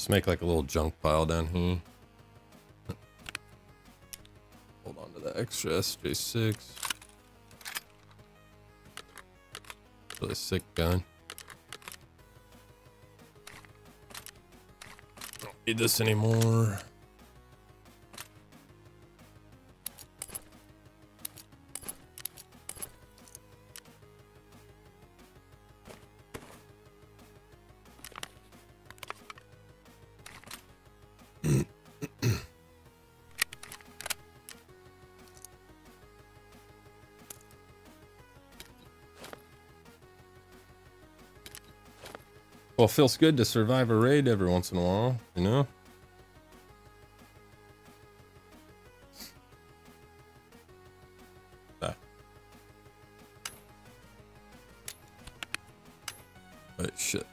Let's make like a little junk pile down here. Hold on to the extra SJ6. Really sick gun. Don't need this anymore. Well, feels good to survive a raid every once in a while, you know? Ah. Wait, shit.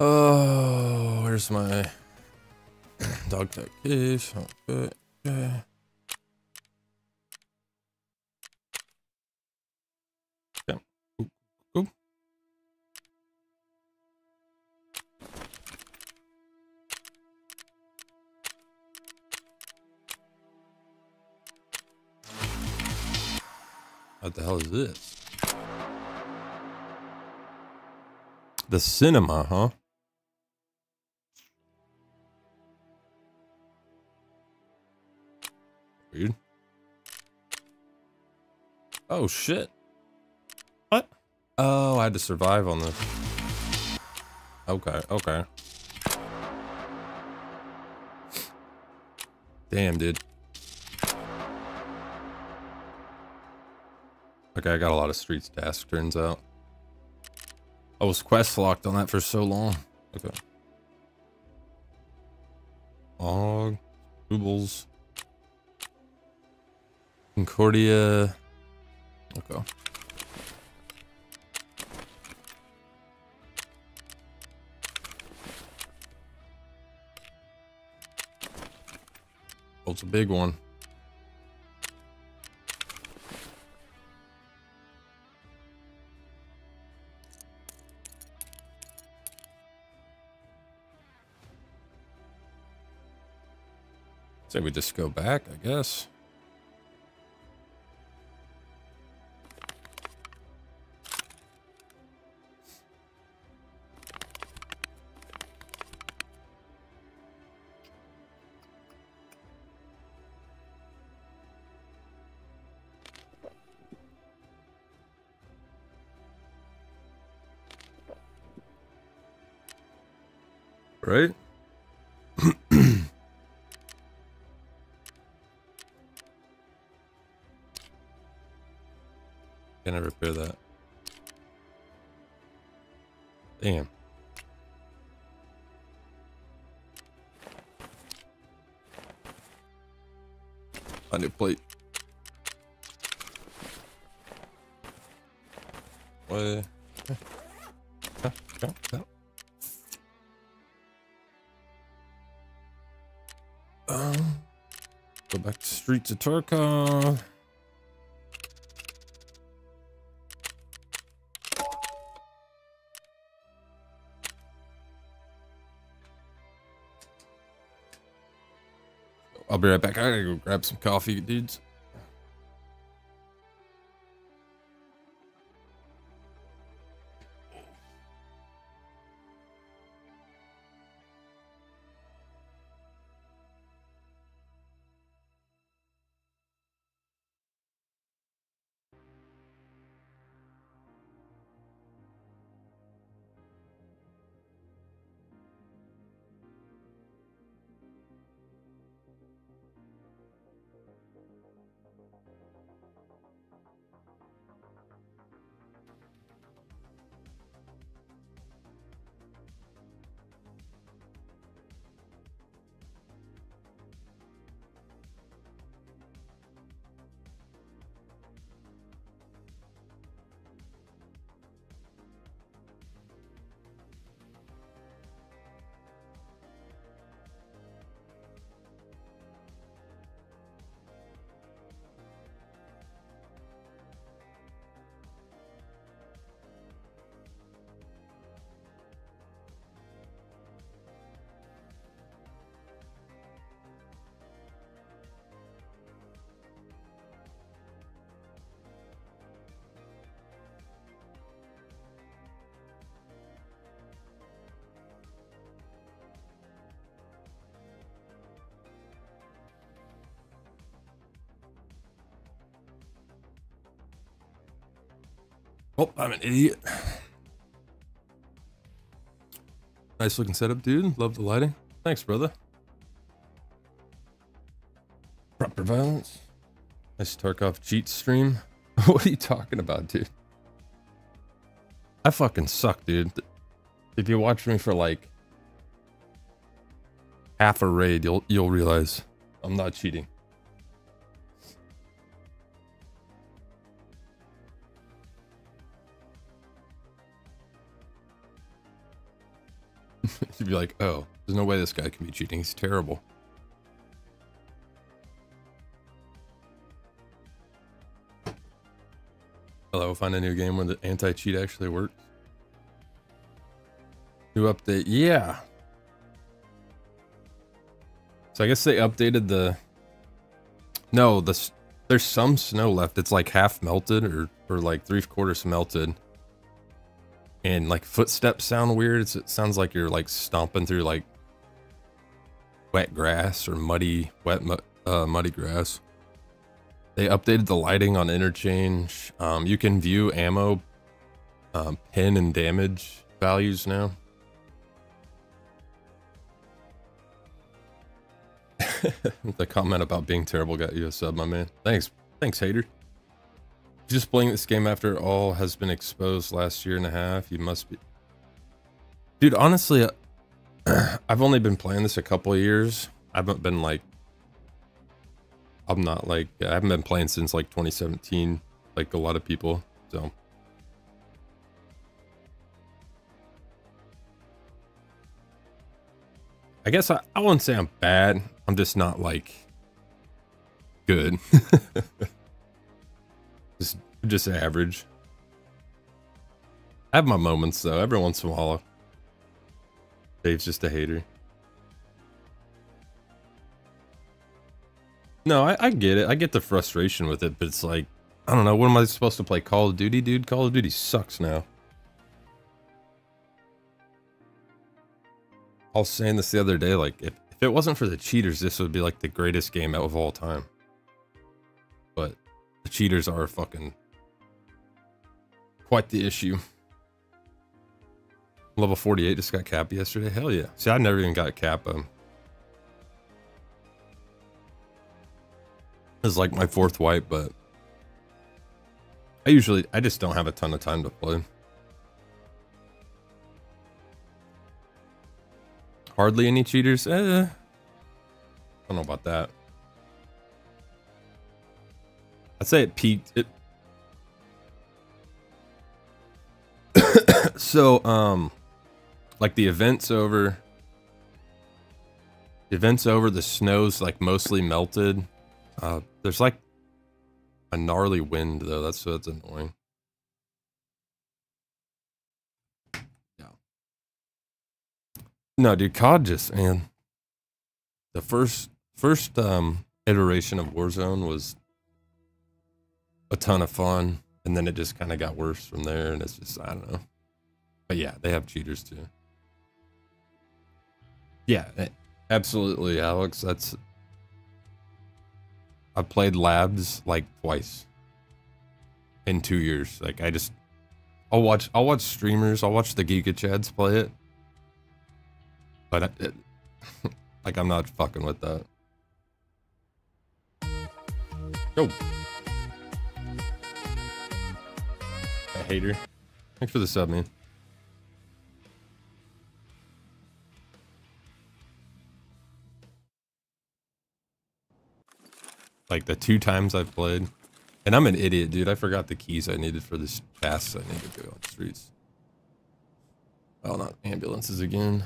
Oh, where's my dog tag case? Okay. The cinema, huh? Weird. Oh shit. What? Oh, I had to survive on this. Okay, okay. Damn, dude. Okay, I got a lot of streets task, turns out. I was quest locked on that for so long. Okay. Og, Rubles. Concordia. Okay. It's a big one. Say we just go back, I guess. Right? To of I'll be right back. I gotta go grab some coffee, dudes. Oh, I'm an idiot. Nice looking setup, dude. Love the lighting. Thanks, brother. Proper violence. Nice Tarkov cheat stream. what are you talking about, dude? I fucking suck, dude. If you watch me for like half a raid, you'll you'll realize I'm not cheating. You'd be like, oh, there's no way this guy can be cheating. He's terrible. Hello, find a new game where the anti-cheat actually works. New update, yeah. So I guess they updated the... No, the there's some snow left. It's like half melted or, or like three quarters melted. And like footsteps sound weird. It sounds like you're like stomping through like wet grass or muddy, wet, uh, muddy grass. They updated the lighting on interchange. Um, you can view ammo, um, pin and damage values now. the comment about being terrible got you a sub, my man. Thanks. Thanks, hater. Just playing this game after all has been exposed last year and a half. You must be... Dude, honestly, I've only been playing this a couple years. I haven't been like I'm not like I haven't been playing since like 2017, like a lot of people. So I guess I, I wouldn't say I'm bad. I'm just not like good. just just average. I have my moments though. Every once in a while, Dave's just a hater. No, I, I get it. I get the frustration with it, but it's like, I don't know. What am I supposed to play? Call of Duty, dude? Call of Duty sucks now. I was saying this the other day, like, if, if it wasn't for the cheaters, this would be like the greatest game of all time. But cheaters are fucking quite the issue. Level 48 just got cap yesterday. Hell yeah. See, I never even got cap. Um, is like my fourth wipe, but I usually, I just don't have a ton of time to play. Hardly any cheaters. Eh, I don't know about that. I'd say it peaked. It so, um, like the event's over. The event's over. The snow's like mostly melted. Uh, there's like a gnarly wind though. That's that's annoying. Yeah. No, dude, COD just man. The first first um iteration of Warzone was a ton of fun, and then it just kind of got worse from there, and it's just I don't know. But yeah, they have cheaters too. Yeah, eh, absolutely, Alex. That's I played Labs like twice in two years. Like I just, I'll watch, I'll watch streamers, I'll watch the Giga Chads play it, but it, like I'm not fucking with that. Go. Hater. Thanks for the sub, man. Like the two times I've played. And I'm an idiot, dude. I forgot the keys I needed for this task I need to go on the streets. Oh, not ambulances again.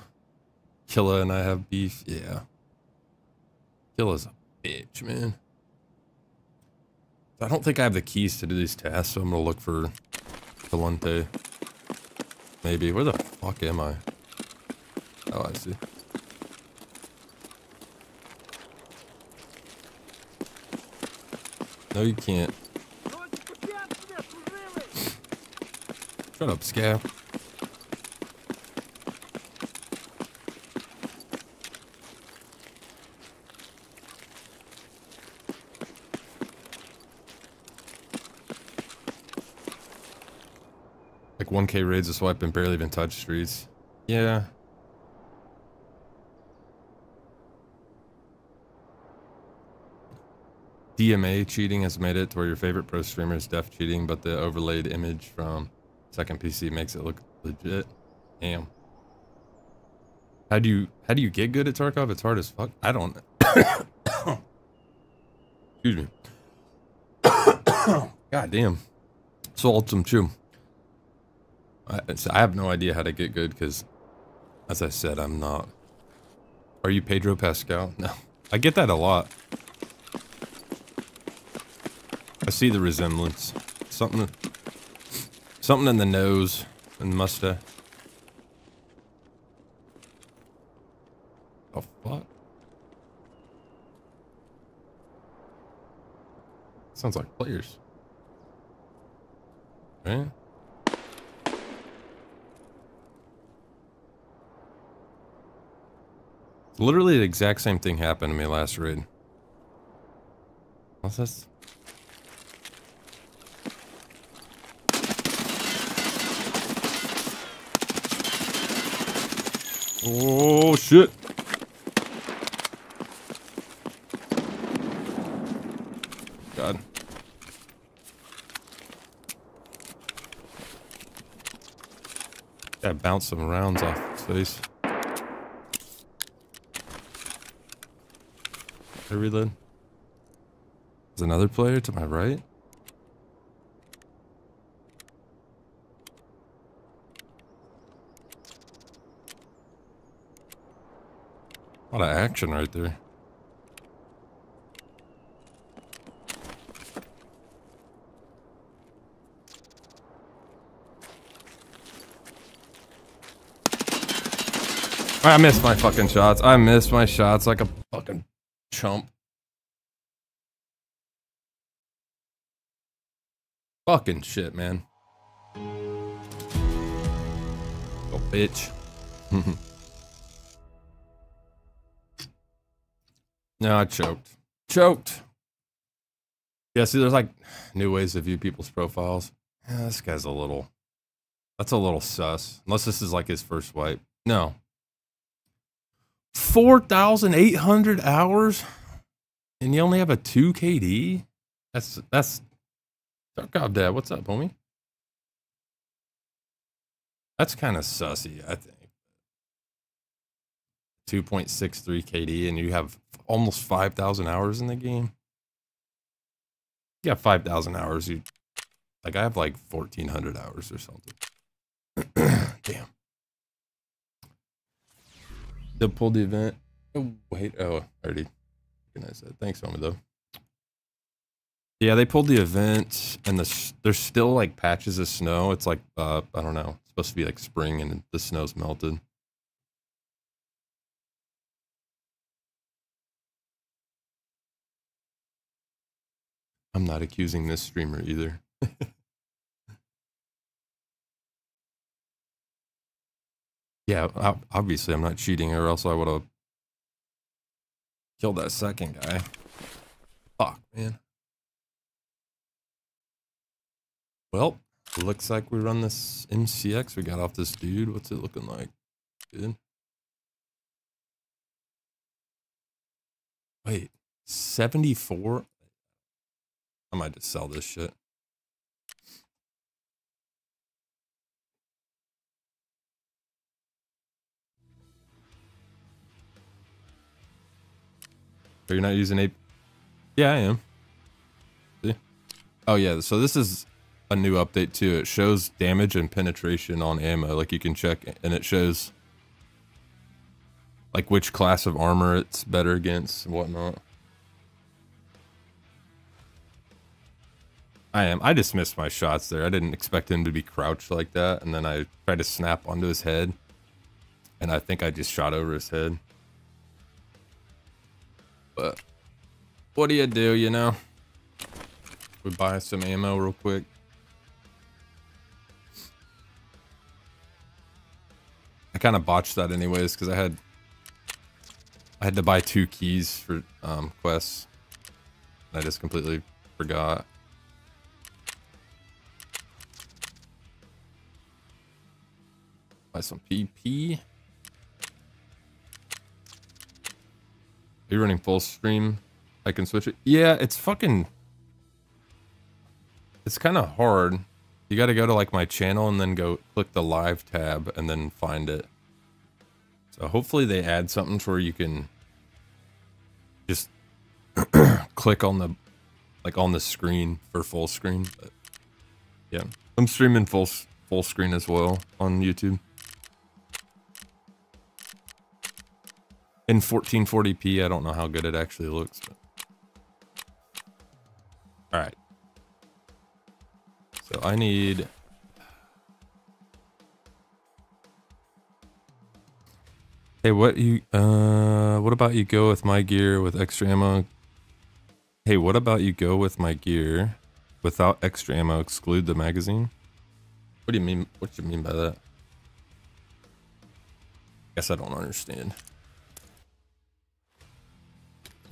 Killa and I have beef. Yeah. Killa's a bitch, man. I don't think I have the keys to do these tasks, so I'm gonna look for Galante. Maybe. Where the fuck am I? Oh, I see. No, you can't. Shut up, Scav. 1k raids a swipe and barely even touch streets. Yeah. DMA cheating has made it to where your favorite pro streamer is def cheating, but the overlaid image from second PC makes it look legit. Damn. How do you how do you get good at Tarkov? It's hard as fuck. I don't. Excuse me. God damn. Salt some chew. I, I have no idea how to get good because, as I said, I'm not. Are you Pedro Pascal? No. I get that a lot. I see the resemblance. Something, something in the nose and mustache. Oh fuck! Sounds like players. Right? Literally the exact same thing happened to me last raid. What's this? Oh shit. God. Yeah, bounce some rounds off his face. I reload. There's another player to my right. A lot of action right there. I missed my fucking shots. I missed my shots like a chump. Fucking shit, man. Oh, bitch. no, I choked. Choked. Yeah, see, there's like new ways to view people's profiles. Yeah, this guy's a little. That's a little sus. Unless this is like his first wipe. No, 4,800 hours and you only have a 2 KD? That's, that's, Tarkov Dad, what's up, homie? That's kind of sussy, I think. 2.63 KD and you have almost 5,000 hours in the game. You got 5,000 hours. You, like, I have like 1,400 hours or something. Damn. They'll pull the event. Oh, wait. Oh, I already recognized that. Thanks, homie, though. Yeah, they pulled the event, and the there's still like patches of snow. It's like uh, I don't know. It's supposed to be like spring, and the snow's melted. I'm not accusing this streamer either. Yeah, obviously I'm not cheating, or else I would have killed that second guy. Fuck, man. Well, looks like we run this MCX we got off this dude. What's it looking like? Good. Wait, 74? I might just sell this shit. You're not using a. Yeah, I am. See? Oh yeah, so this is a new update too. It shows damage and penetration on ammo. Like you can check, and it shows like which class of armor it's better against and whatnot. I am. I just missed my shots there. I didn't expect him to be crouched like that, and then I tried to snap onto his head, and I think I just shot over his head. But what do you do, you know? We buy some ammo real quick. I kind of botched that anyways because I had I had to buy two keys for um, quests. I just completely forgot. Buy some PP. Are you running full stream? I can switch it. Yeah, it's fucking. It's kind of hard. You got to go to like my channel and then go click the live tab and then find it. So hopefully they add something to where you can just click on the like on the screen for full screen. But yeah, I'm streaming full full screen as well on YouTube. In 1440p, I don't know how good it actually looks. But... All right. So I need Hey, what you uh what about you go with my gear with extra ammo? Hey, what about you go with my gear without extra ammo exclude the magazine? What do you mean what do you mean by that? Guess I don't understand.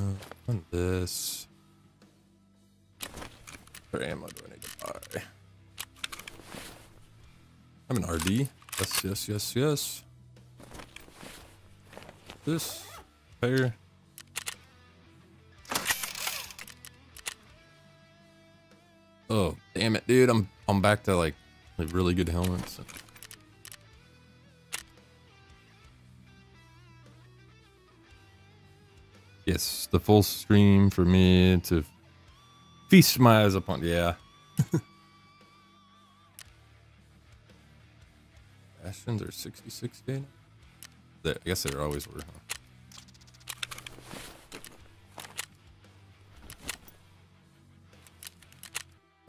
Uh, this. What ammo do I need to buy? I'm an RD. Yes, yes, yes, yes this pair. Oh, damn it, dude. I'm I'm back to like, like really good helmets. Yes, the full stream for me to feast my eyes upon. Yeah. Bastions are 66 data. I guess there always were, huh?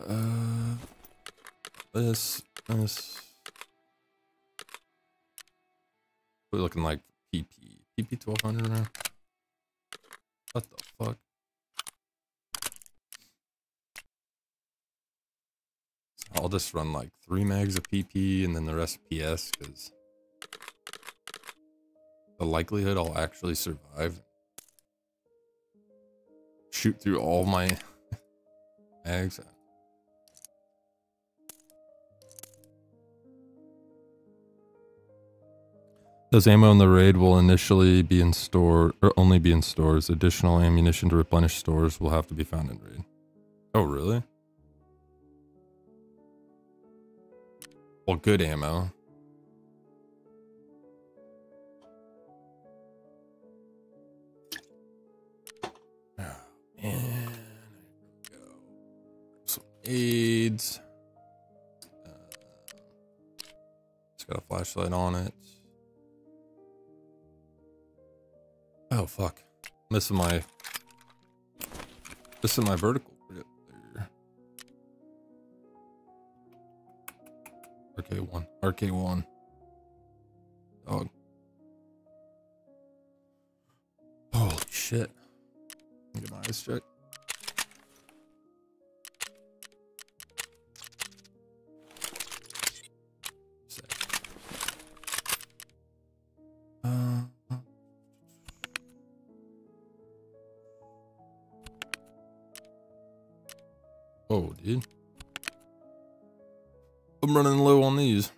Uh, this, this. We're looking like PP. PP 1200 now? What the fuck? I'll just run like three mags of PP and then the rest PS because the likelihood I'll actually survive. Shoot through all my mags. Those ammo in the raid will initially be in store or only be in stores. Additional ammunition to replenish stores will have to be found in raid. Oh, really? Well, good ammo. And go. Some aids. Uh, it's got a flashlight on it. Oh fuck! Missing my missing my vertical grip there. RK one, RK one. Dog. Holy shit! Get my eyes checked. Uh, oh, dude. I'm running low on these.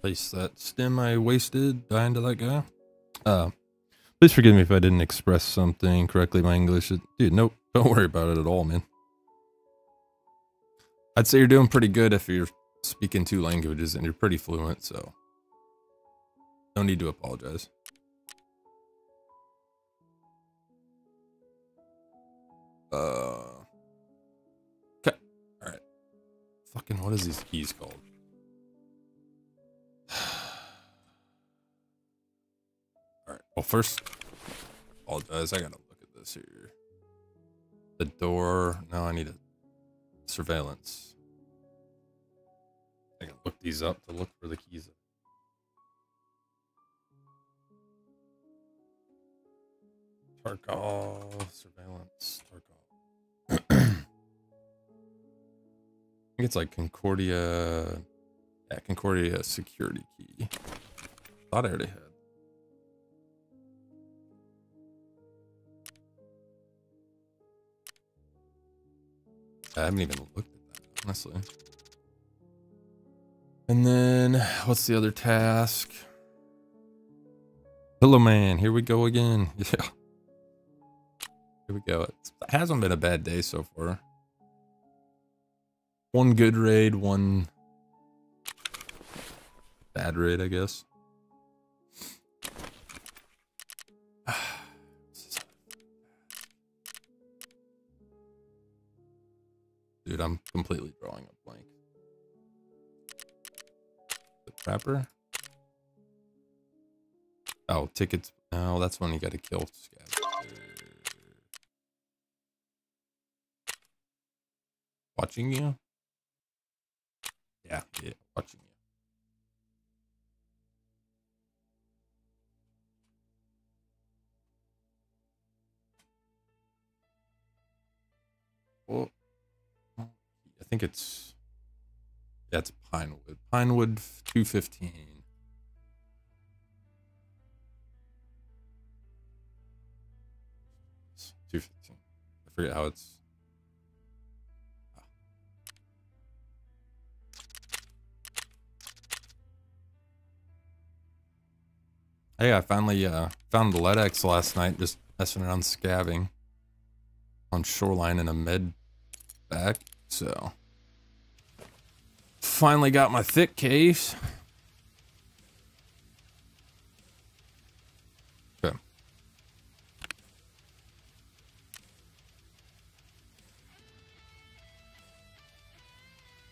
Place that stem I wasted dying to that guy. Uh, please forgive me if I didn't express something correctly. My English, is, dude, nope, don't worry about it at all, man. I'd say you're doing pretty good if you're speaking two languages and you're pretty fluent, so no need to apologize. Uh, okay, all right. Fucking, what is these keys called? Alright, well first, apologize, I gotta look at this here. The door, now I need a surveillance. I can look these up to look for the keys. Tarkov, surveillance, Tarkov. Think it's like Concordia yeah, Concordia security key. Thought I already had. I haven't even looked at that, honestly. And then, what's the other task? Pillow Man, here we go again. Yeah. Here we go. It hasn't been a bad day so far. One good raid, one bad raid, I guess. Dude, I'm completely drawing a blank. The trapper? Oh, tickets. Oh, that's when you gotta kill scavenger. Watching you? Yeah, yeah, watching you. Well, I think it's that's yeah, Pinewood. Pinewood 215. Two fifteen. I forget how it's Hey, I finally uh, found the LEDX last night, just messing around scavving on shoreline in a med back. So, finally got my thick case. Okay.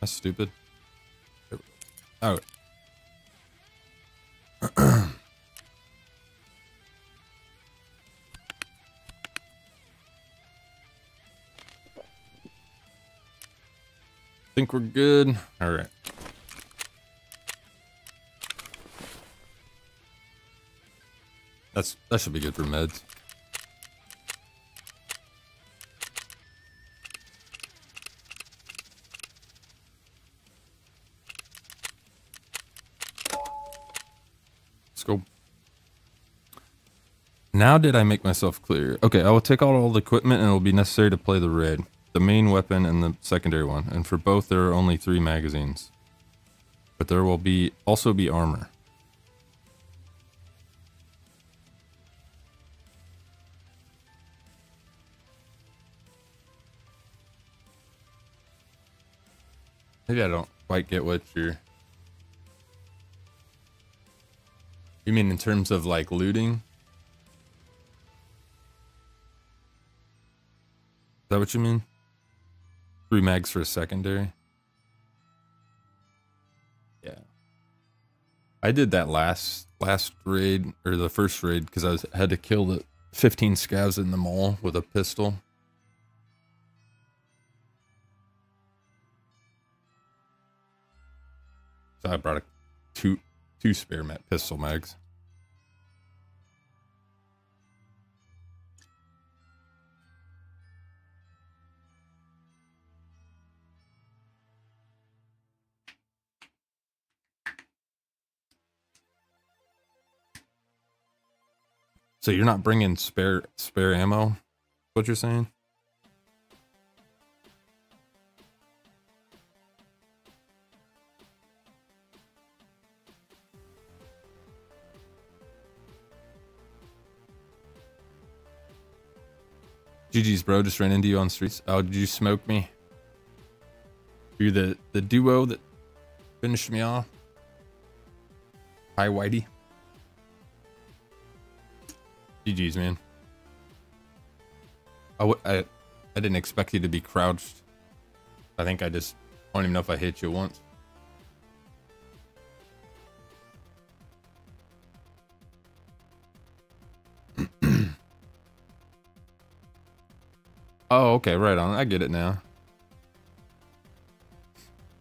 That's stupid. Oh. think we're good. All right. That's that should be good for meds. Let's go. Now did I make myself clear? Okay, I will take out all the equipment and it will be necessary to play the raid the main weapon and the secondary one, and for both there are only three magazines. But there will be also be armor. Maybe I don't quite get what you're... You mean in terms of like looting? Is that what you mean? Three mags for a secondary. Yeah. I did that last last raid or the first raid because I was, had to kill the 15 scavs in the mall with a pistol. So I brought a two two spare pistol mags. So you're not bringing spare spare ammo? What you're saying? GG's bro, just ran into you on streets. Oh, did you smoke me? You're the, the duo that finished me off. Hi, Whitey. GG's, man. I, w I, I didn't expect you to be crouched. I think I just... I don't even know if I hit you once. oh, okay, right on. I get it now.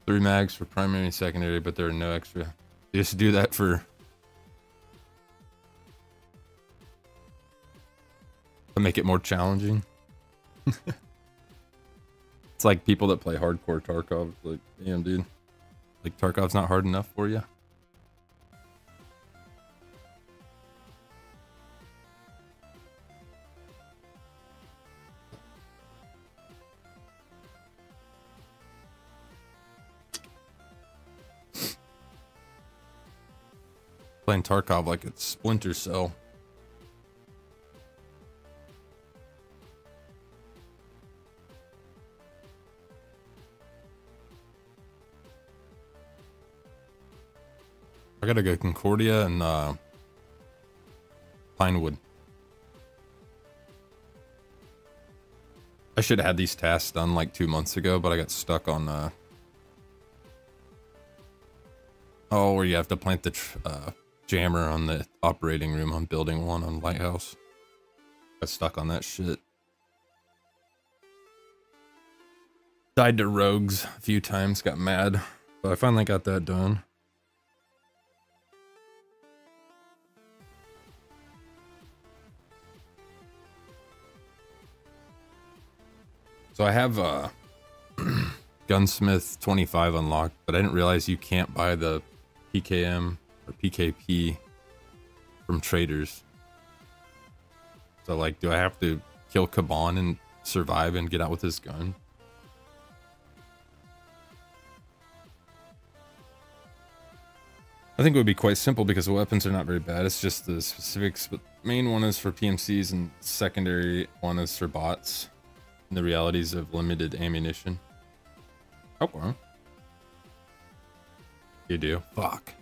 Three mags for primary and secondary, but there are no extra. You just do that for to make it more challenging. it's like people that play hardcore Tarkov. Like, damn, dude. Like, Tarkov's not hard enough for you. playing Tarkov like it's Splinter Cell. I gotta go Concordia and uh, Pinewood. I should have had these tasks done like two months ago, but I got stuck on uh, Oh, where you have to plant the uh, jammer on the operating room on building one on Lighthouse. Got stuck on that shit. Died to rogues a few times, got mad. But I finally got that done. So I have uh, Gunsmith 25 unlocked, but I didn't realize you can't buy the PKM or PKP from traders. So like, do I have to kill Kaban and survive and get out with his gun? I think it would be quite simple because the weapons are not very bad. It's just the specifics. But main one is for PMCs and secondary one is for bots. The realities of limited ammunition. Oh, okay. You do? Fuck.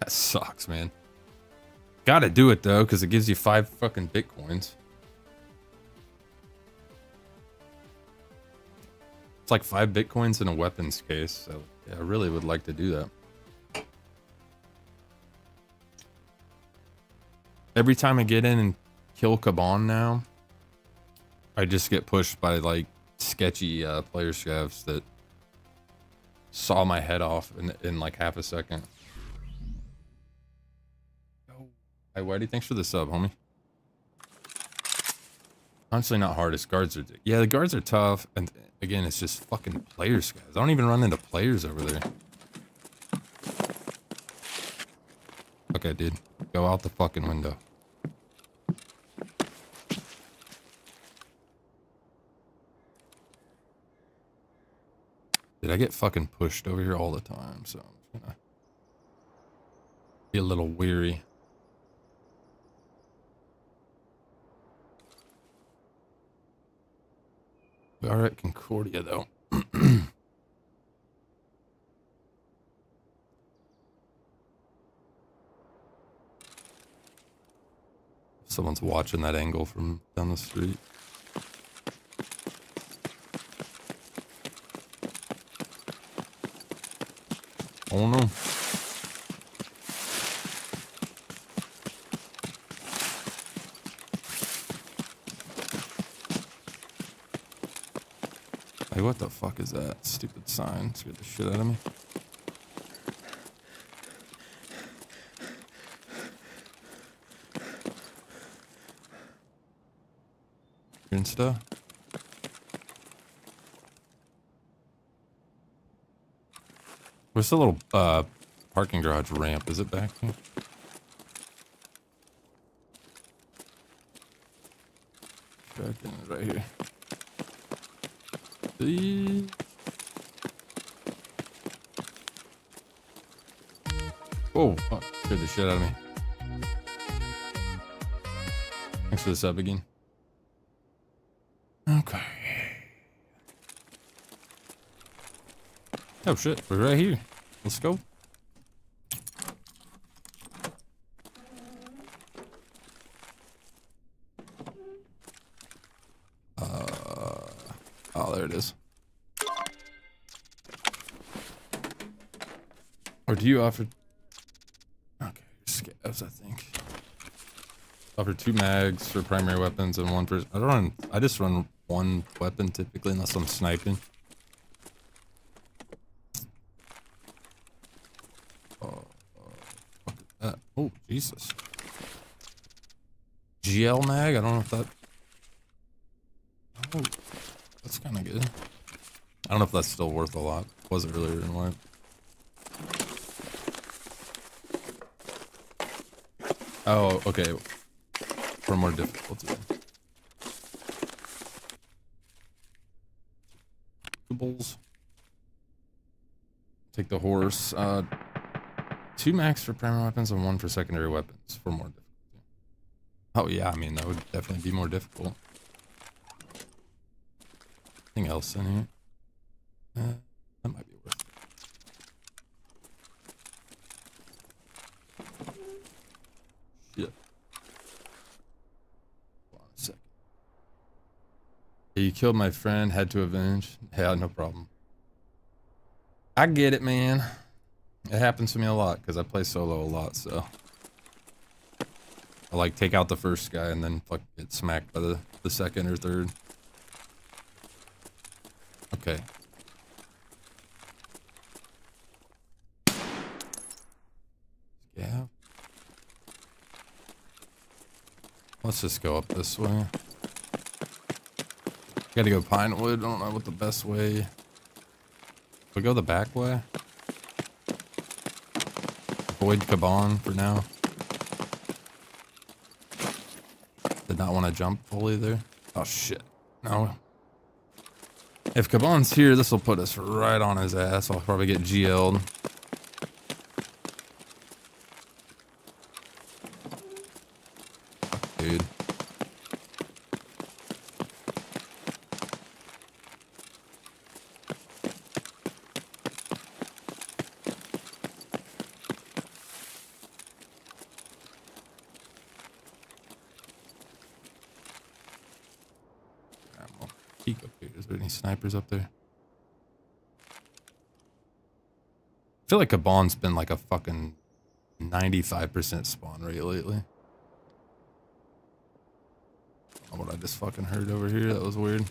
That sucks, man. Gotta do it, though, because it gives you five fucking bitcoins. It's like five bitcoins in a weapons case, so yeah, I really would like to do that. Every time I get in and kill Kaban now, I just get pushed by, like, sketchy uh, player scavs that saw my head off in, in like half a second. Oh, hi Whitey, thanks for the sub, homie. Honestly, not hardest. Guards are... Yeah, the guards are tough. And again, it's just fucking players, guys. I don't even run into players over there. Okay, dude. Go out the fucking window. Did I get fucking pushed over here all the time, so I'm gonna be a little weary. We are at Concordia, though. Someone's watching that angle from down the street. Oh no. Hey, what the fuck is that? Stupid sign. Scared the shit out of me. Insta. Where's the little uh, parking garage ramp? Is it back here? Right here. See? Oh. Scared the shit out of me. Thanks for the sub again. Okay. Oh shit, we're right here. Let's go. Uh, oh, there it is. Or do you offer... Okay, scavs, I think. Offer two mags for primary weapons and one for... I don't run... I just run one weapon typically unless I'm sniping. Oh, Jesus. GL mag? I don't know if that... Oh, that's kind of good. I don't know if that's still worth a lot. Was it earlier in life? Oh, okay. For more difficulty. Take the horse. Uh, two max for primary weapons and one for secondary weapons for more difficulty. Oh yeah, I mean that would definitely be more difficult. Anything else in here? Uh, that might be worth it. Shit. Hold on a second. You killed my friend, had to avenge. Yeah, no problem. I get it, man. It happens to me a lot because I play solo a lot, so. I like take out the first guy and then fuck get smacked by the, the second or third. Okay. Yeah. Let's just go up this way. Gotta go Pinewood. I don't know what the best way. We go the back way. Avoid Kaban for now. Did not want to jump fully there. Oh shit. Oh, no. If Kaban's here, this will put us right on his ass. I'll probably get GL'd. Dude. Alright, well, peek up here. Is up there? I feel like Kaban's been like a fucking 95% spawn rate lately. Oh, what I just fucking heard over here. That was weird.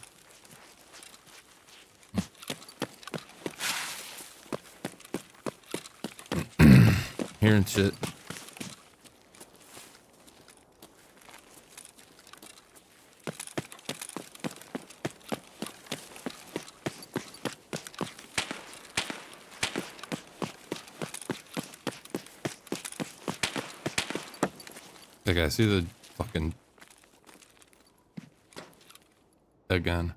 Hearing shit. Okay, I see the fucking again.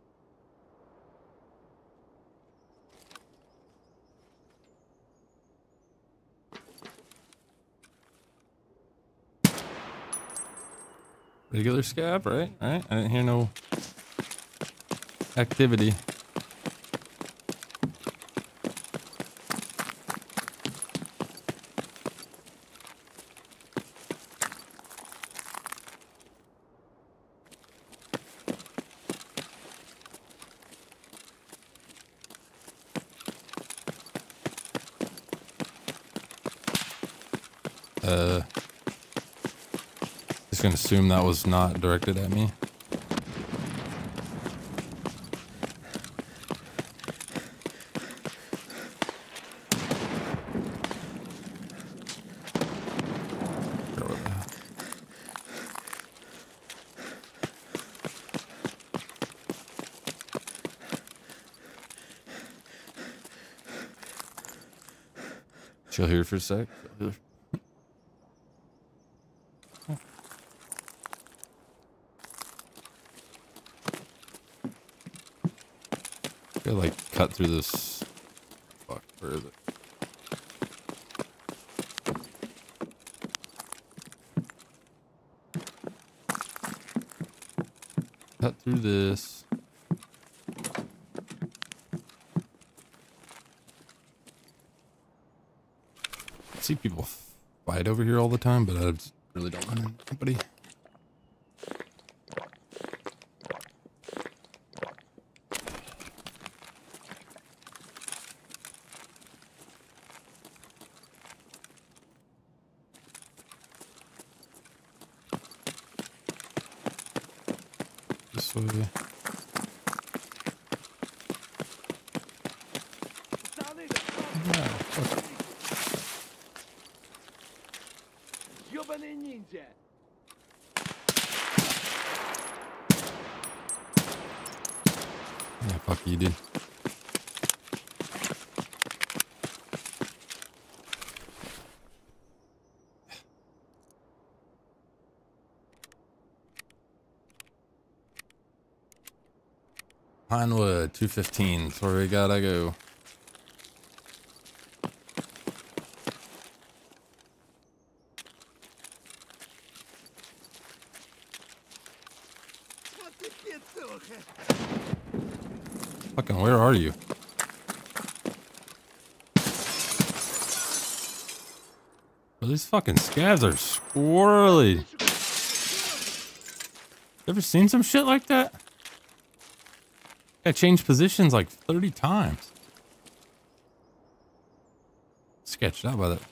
Regular scav, right? Right? I didn't hear no activity. Uh, just gonna assume that was not directed at me. Chill here for a sec. Chill here. Gotta through this. Fuck, where is it? Cut through this. I see people fight over here all the time, but I really don't know anybody. Fifteen. that's where we gotta go. Fucking, where are you? Well, these fucking scavs are squirrely. Ever seen some shit like that? I changed positions like 30 times. Sketched out by that.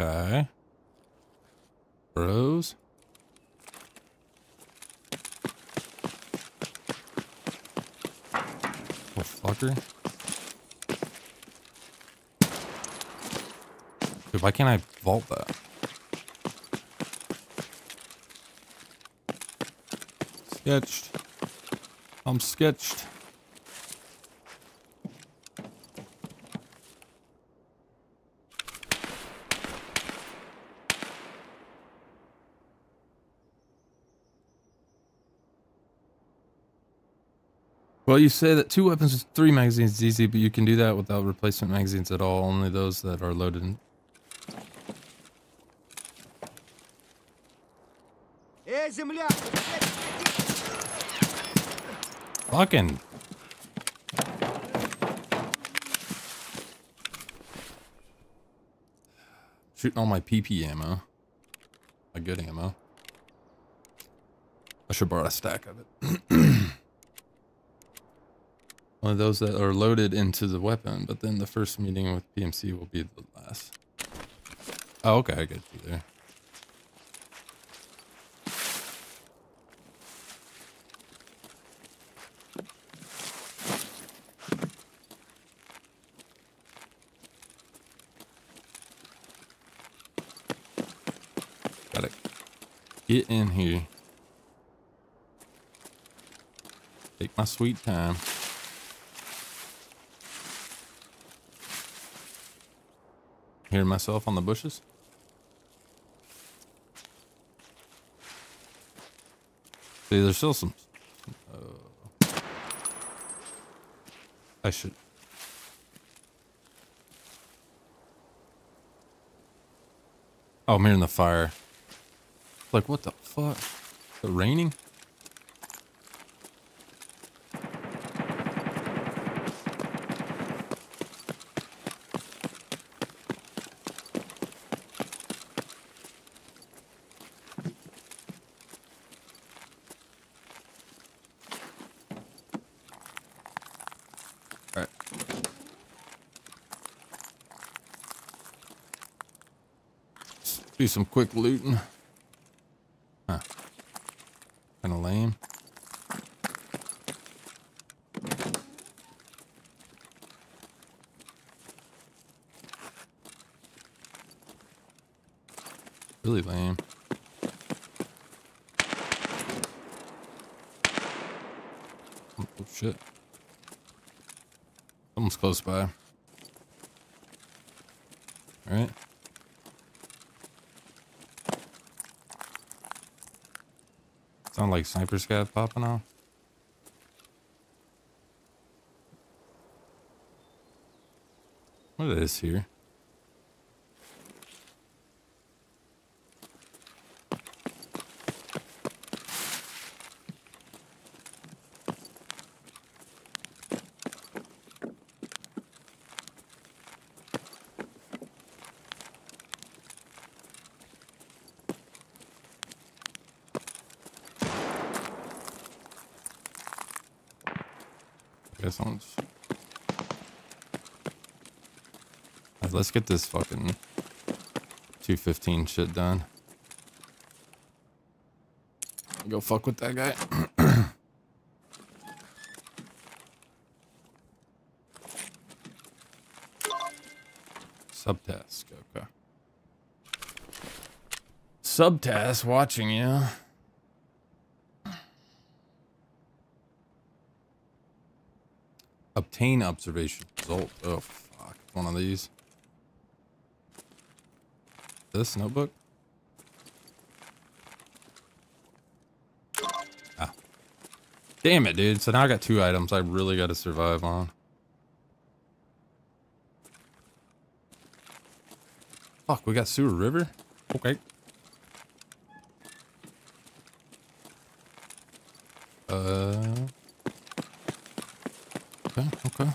Okay. Bros. Little fucker. Dude, why can't I vault that? Sketched. I'm sketched. Well, you say that two weapons with three magazines is easy, but you can do that without replacement magazines at all. Only those that are loaded. Fucking. Shooting all my PP ammo. My good ammo. I should borrow a stack of it. One of those that are loaded into the weapon, but then the first meeting with PMC will be the last. Oh, okay, I get you there. Gotta get in here. Take my sweet time. Hearing myself on the bushes? See, there's still some. Uh, I should. Oh, I'm hearing the fire. Like, what the fuck? Is it raining? Do some quick looting. Huh. Kinda lame. Really lame. Oh shit. Someone's close by. Alright. Sound like sniper scav popping off. What is here? Guess I'll just... Alright, let's get this fucking 215 shit done. Go fuck with that guy. Subtask, okay. Subtask watching you. Obtain observation result. Oh fuck. One of these this notebook? Ah. Damn it, dude. So now I got two items I really got to survive on. Fuck, we got sewer river? Okay. Uh... Okay, okay.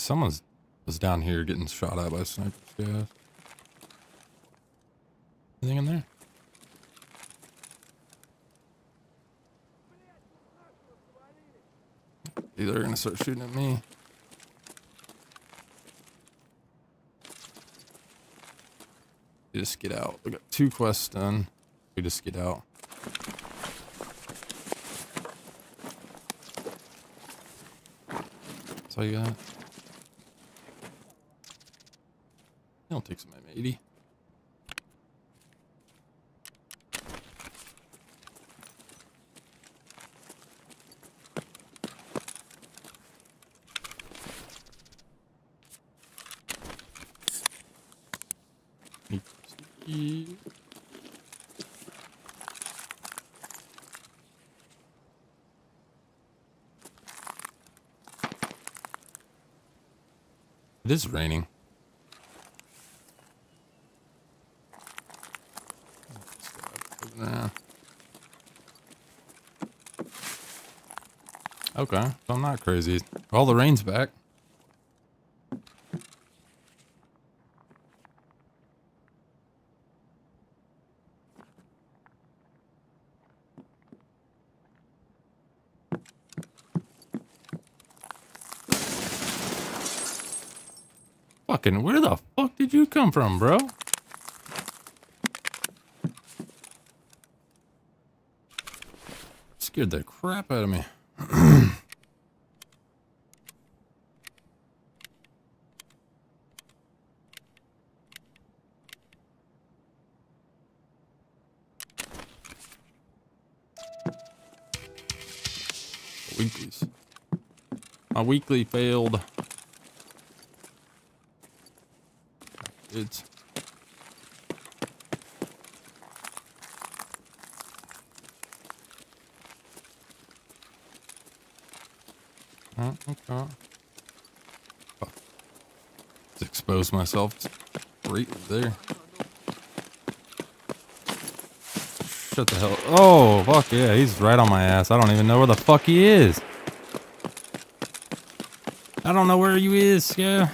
Yeah, someone's was down here getting shot at by snipers, yeah. Anything in there? Either they're gonna start shooting at me. We just get out. We got two quests done. We just get out. That's all you got? I'll take some M80. It is raining. Okay, so I'm not crazy. Well, the rain's back. Fucking, where the fuck did you come from, bro? Scared the crap out of me. Weekly failed. It's Oh, okay. Just expose myself right there. Shut the hell. Oh, fuck yeah. He's right on my ass. I don't even know where the fuck he is. I don't know where you is, yeah.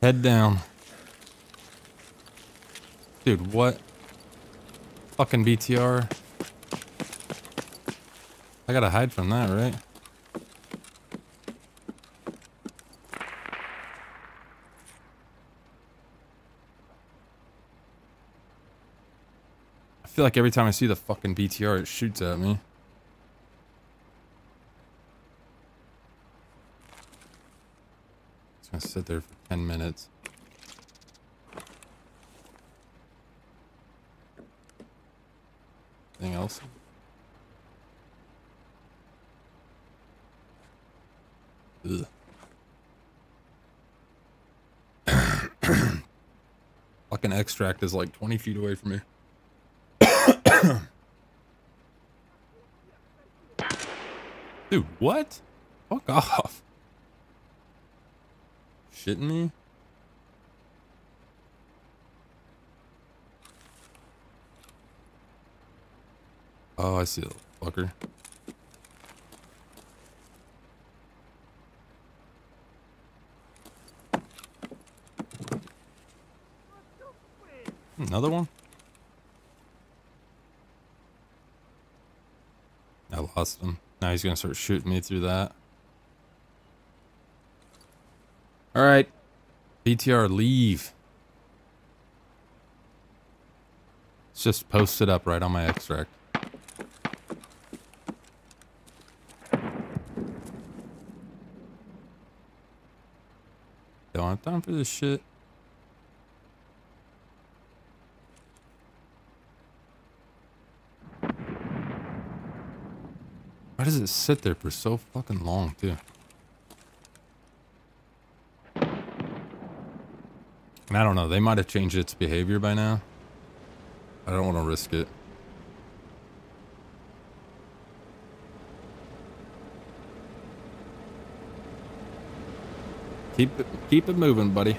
Head down. Dude, what? Fucking BTR. I gotta hide from that, right? Feel like every time I see the fucking BTR, it shoots at me. It's gonna sit there for 10 minutes. Anything else? Ugh. Fucking extract is like 20 feet away from me. Dude, what? Fuck off. Shitting me? Oh, I see the fucker. Another one? I lost him. Now he's gonna start shooting me through that. Alright. BTR, leave. It's just posted up right on my extract. Don't have time for this shit. It sit there for so fucking long, too? And I don't know. They might have changed its behavior by now. I don't want to risk it. Keep it, keep it moving, buddy.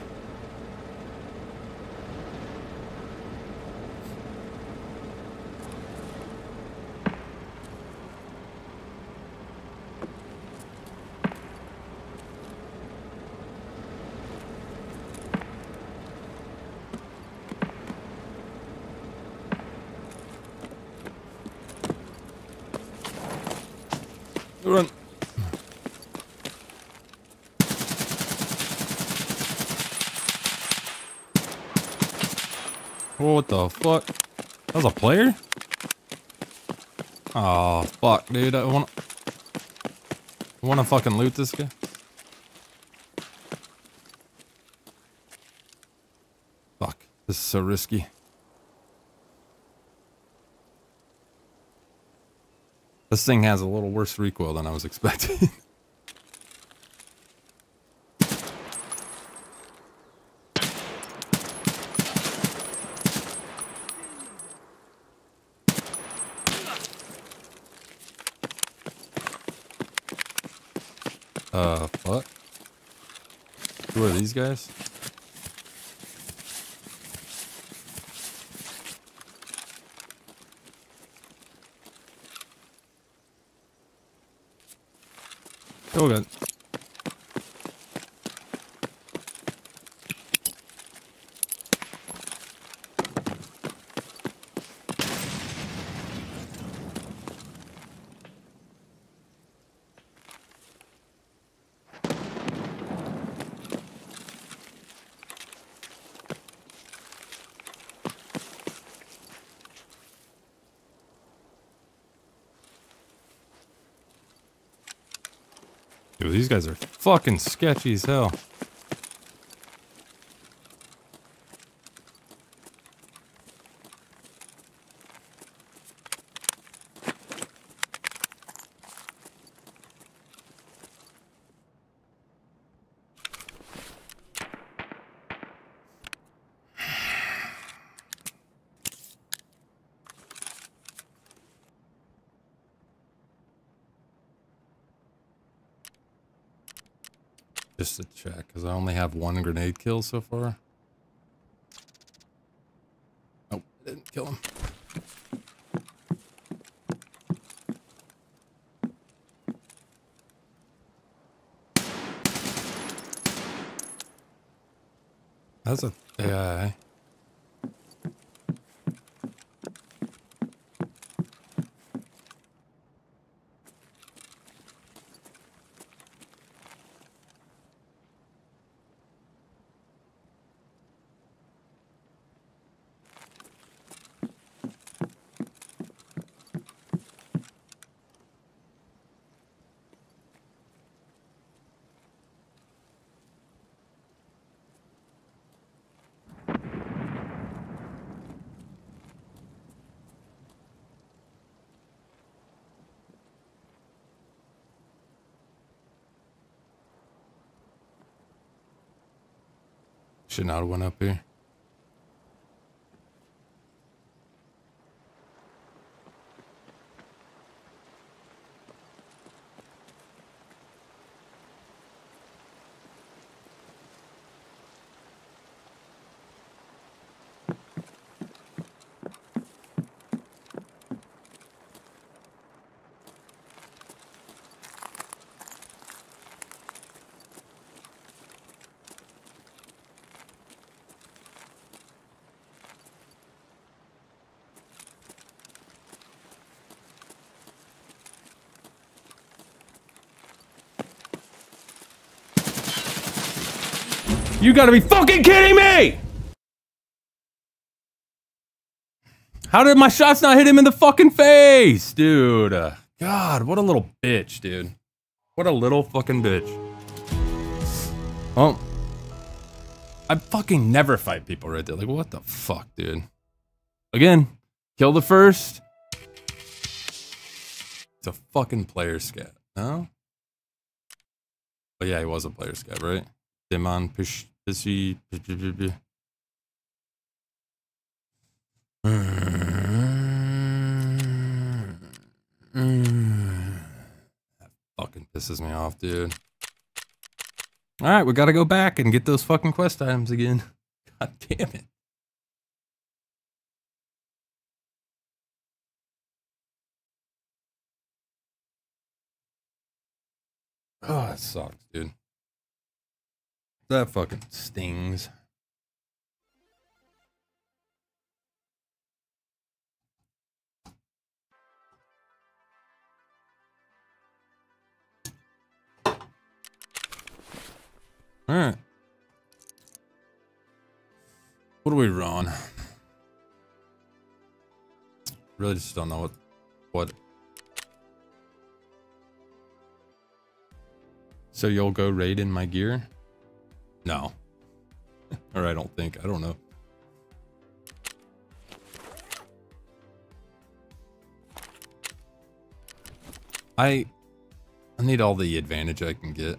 Run. What the fuck? That was a player? Oh, fuck, dude. I want I want to fucking loot this guy. Fuck. This is so risky. This thing has a little worse recoil than I was expecting. uh, what? Who are these guys? Oh god. Dude, these guys are fucking sketchy as hell. Just to check, because I only have one grenade kill so far. Oh, I didn't kill him. That's a AI. Should not have went up here. You gotta be fucking kidding me! How did my shots not hit him in the fucking face, dude? God, what a little bitch, dude. What a little fucking bitch. Oh. I fucking never fight people right there. Like, what the fuck, dude? Again, kill the first. It's a fucking player scat, no? But yeah, he was a player scat, right? Demon Pish Pishy That fucking pisses me off, dude. All right, we got to go back and get those fucking quest items again. God damn it. Oh, that sucks, dude. That fucking stings. All right. What do we run? Really just don't know what what So you'll go raid in my gear? No. or I don't think. I don't know. I I need all the advantage I can get.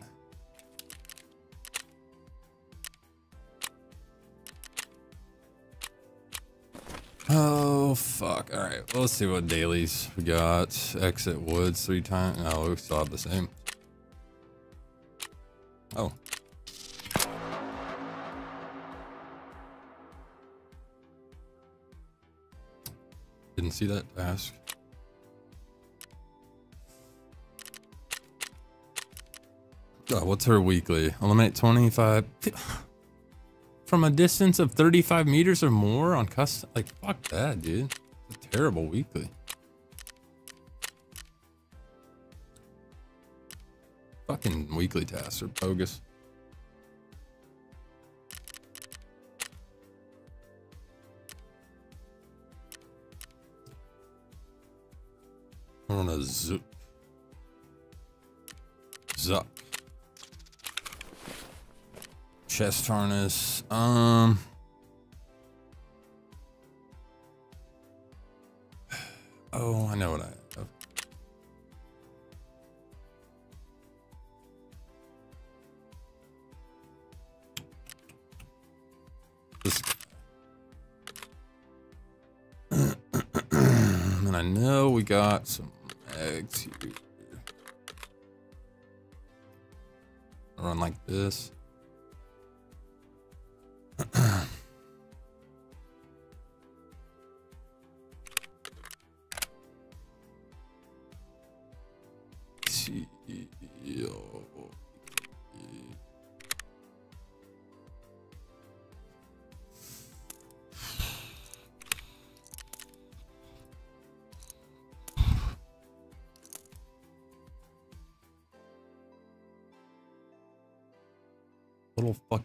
Oh fuck! All right, well, let's see what dailies we got. Exit woods three times. No, we still have the same. Oh. Didn't see that task. Oh, what's her weekly? Eliminate 25 from a distance of 35 meters or more on custom. Like, fuck that, dude. It's a terrible weekly. Fucking weekly tasks are bogus. I want to zoop. Zuck. Chest harness. Um. Oh, I know what I have. This. and I know we got some Run like this.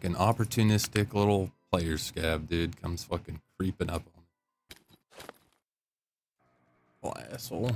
fucking opportunistic little player scav, dude, comes fucking creeping up on me. Oh, asshole.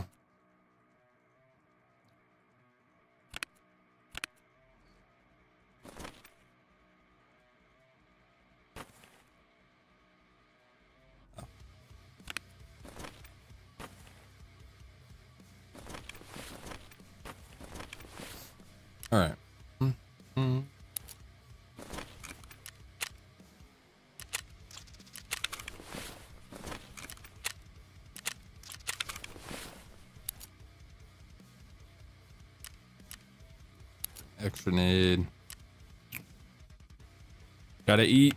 Gotta eat.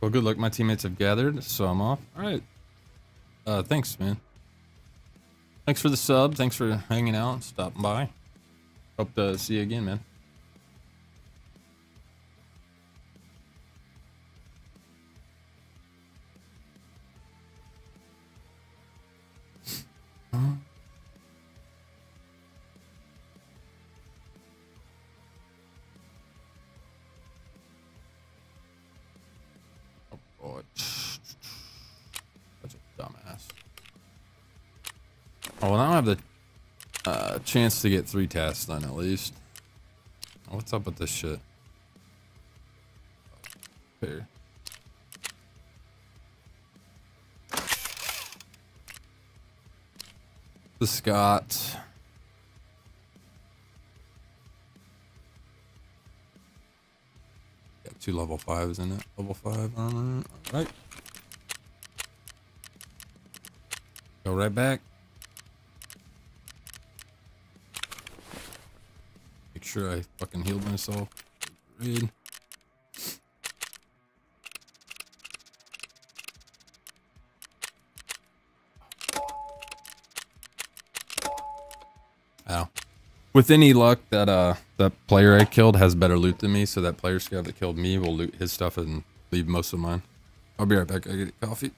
Well, good luck. My teammates have gathered, so I'm off. All right. Uh, thanks, man. Thanks for the sub. Thanks for hanging out, stopping by. Hope to see you again, man. Chance to get three tasks done at least. What's up with this shit? Here. The Scott. Got two level fives in it. Level five armor. All right. Go right back. Sure I fucking healed myself. Read. Ow. With any luck, that uh that player I killed has better loot than me, so that player scout that killed me will loot his stuff and leave most of mine. I'll be right back. I get coffee.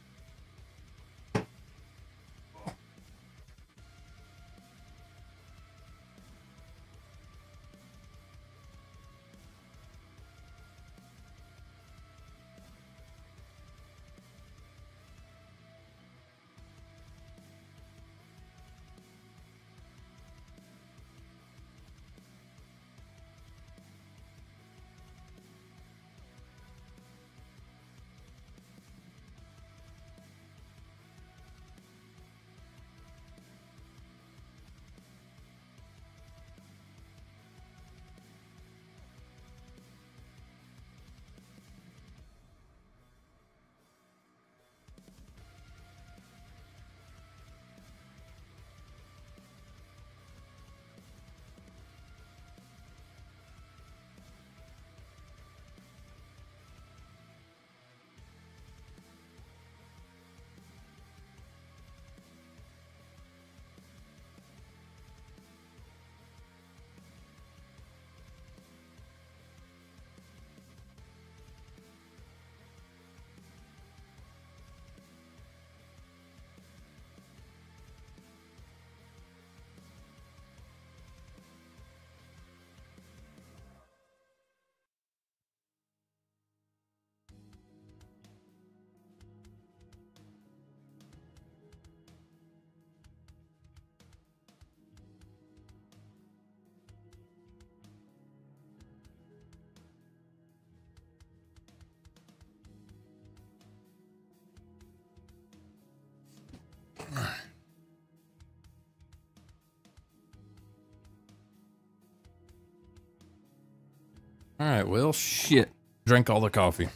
All right, well, shit. Drink all the coffee.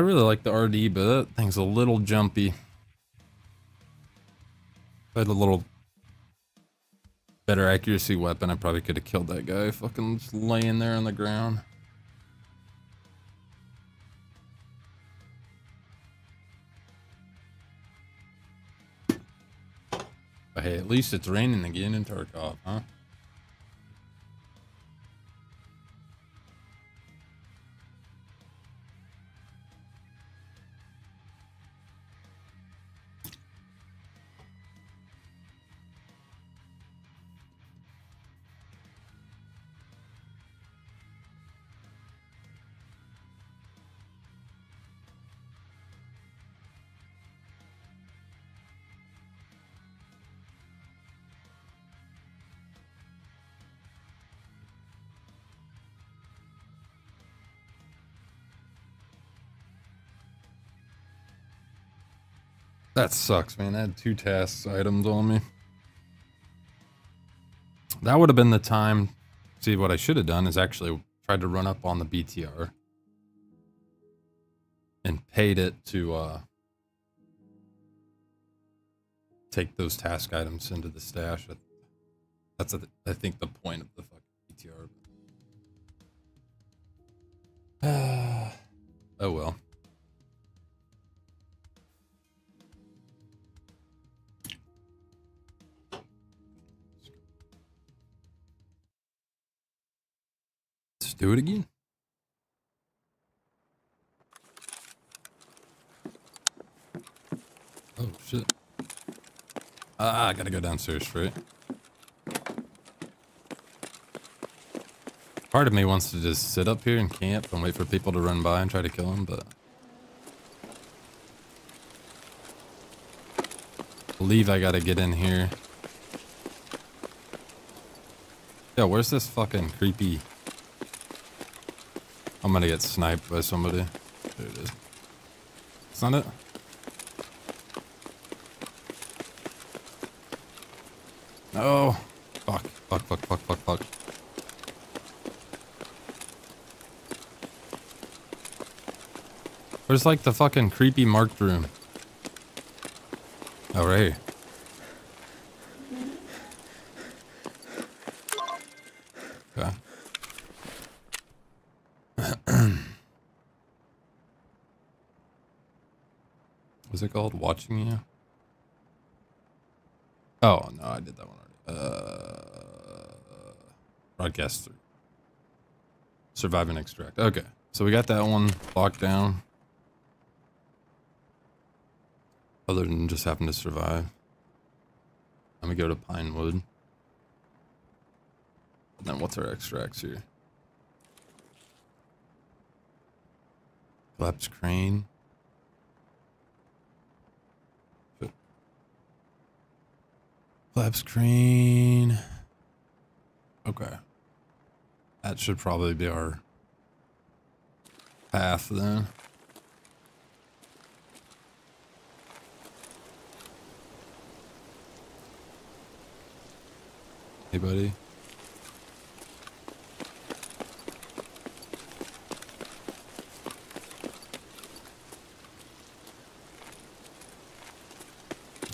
I really like the RD, but that thing's a little jumpy. If I had a little better accuracy weapon, I probably could have killed that guy fucking just laying there on the ground. But hey, at least it's raining again in Tarkov, huh? That sucks, man. I had two tasks items on me. That would have been the time. See, what I should have done is actually tried to run up on the BTR and paid it to uh, take those task items into the stash. That's, a, I think, the point of the fucking BTR. oh well. Do it again. Oh shit. Ah, I gotta go downstairs, right? Part of me wants to just sit up here and camp and wait for people to run by and try to kill them, but... believe I gotta get in here. Yeah, where's this fucking creepy... I'm gonna get sniped by somebody. There it is. Is that it? No. Fuck, fuck, fuck, fuck, fuck, fuck. Where's like the fucking creepy marked room? Oh, right. Okay. Was it called Watching You? Oh, no, I did that one already. Uh, broadcast 3. Survive and extract. Okay. So we got that one locked down. Other than just having to survive. I'm gonna go to Pinewood. And then what's our extracts here? Collapse crane. Collapse crane. Okay. That should probably be our path then. Hey, buddy.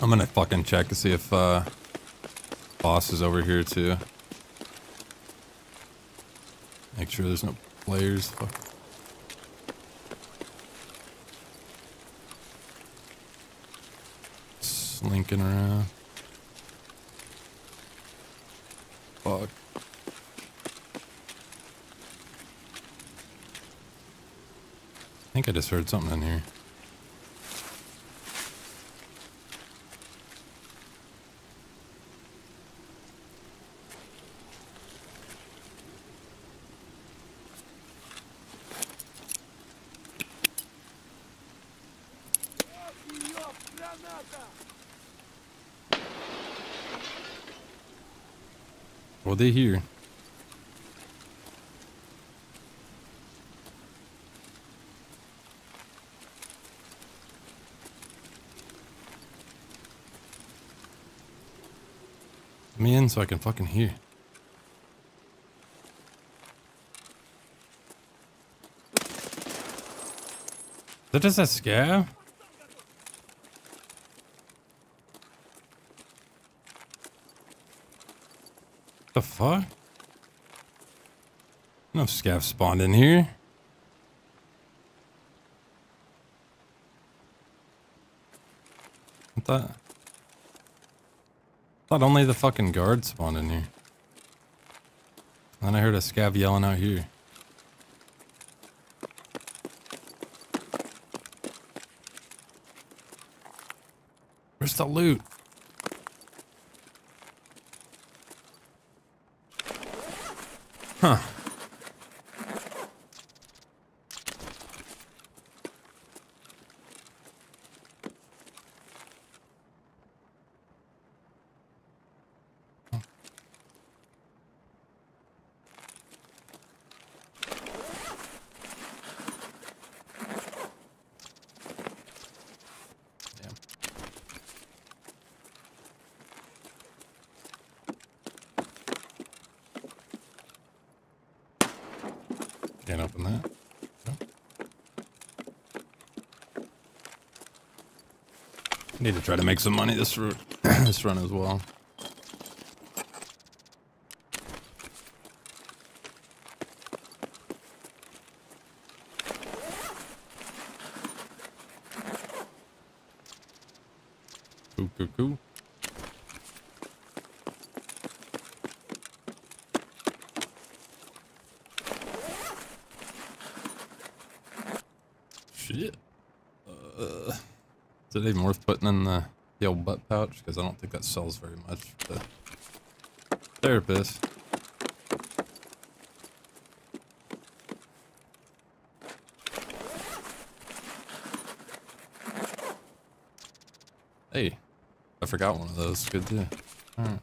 I'm gonna fucking check to see if uh boss is over here too. Make sure there's no players. Fuck. Slinking around. Fuck. I think I just heard something in here. Well, they here. Me in so I can fucking hear. Is that just a scav? The fuck? No scav spawned in here. I thought, I thought only the fucking guards spawned in here. Then I heard a scav yelling out here. Where's the loot? Try to make some money this route, this run as well. Cool, cool, cool. Shit. Uh, is not even worth putting in the, the old butt pouch because I don't think that sells very much. But there it is. Hey, I forgot one of those. Good to. All right.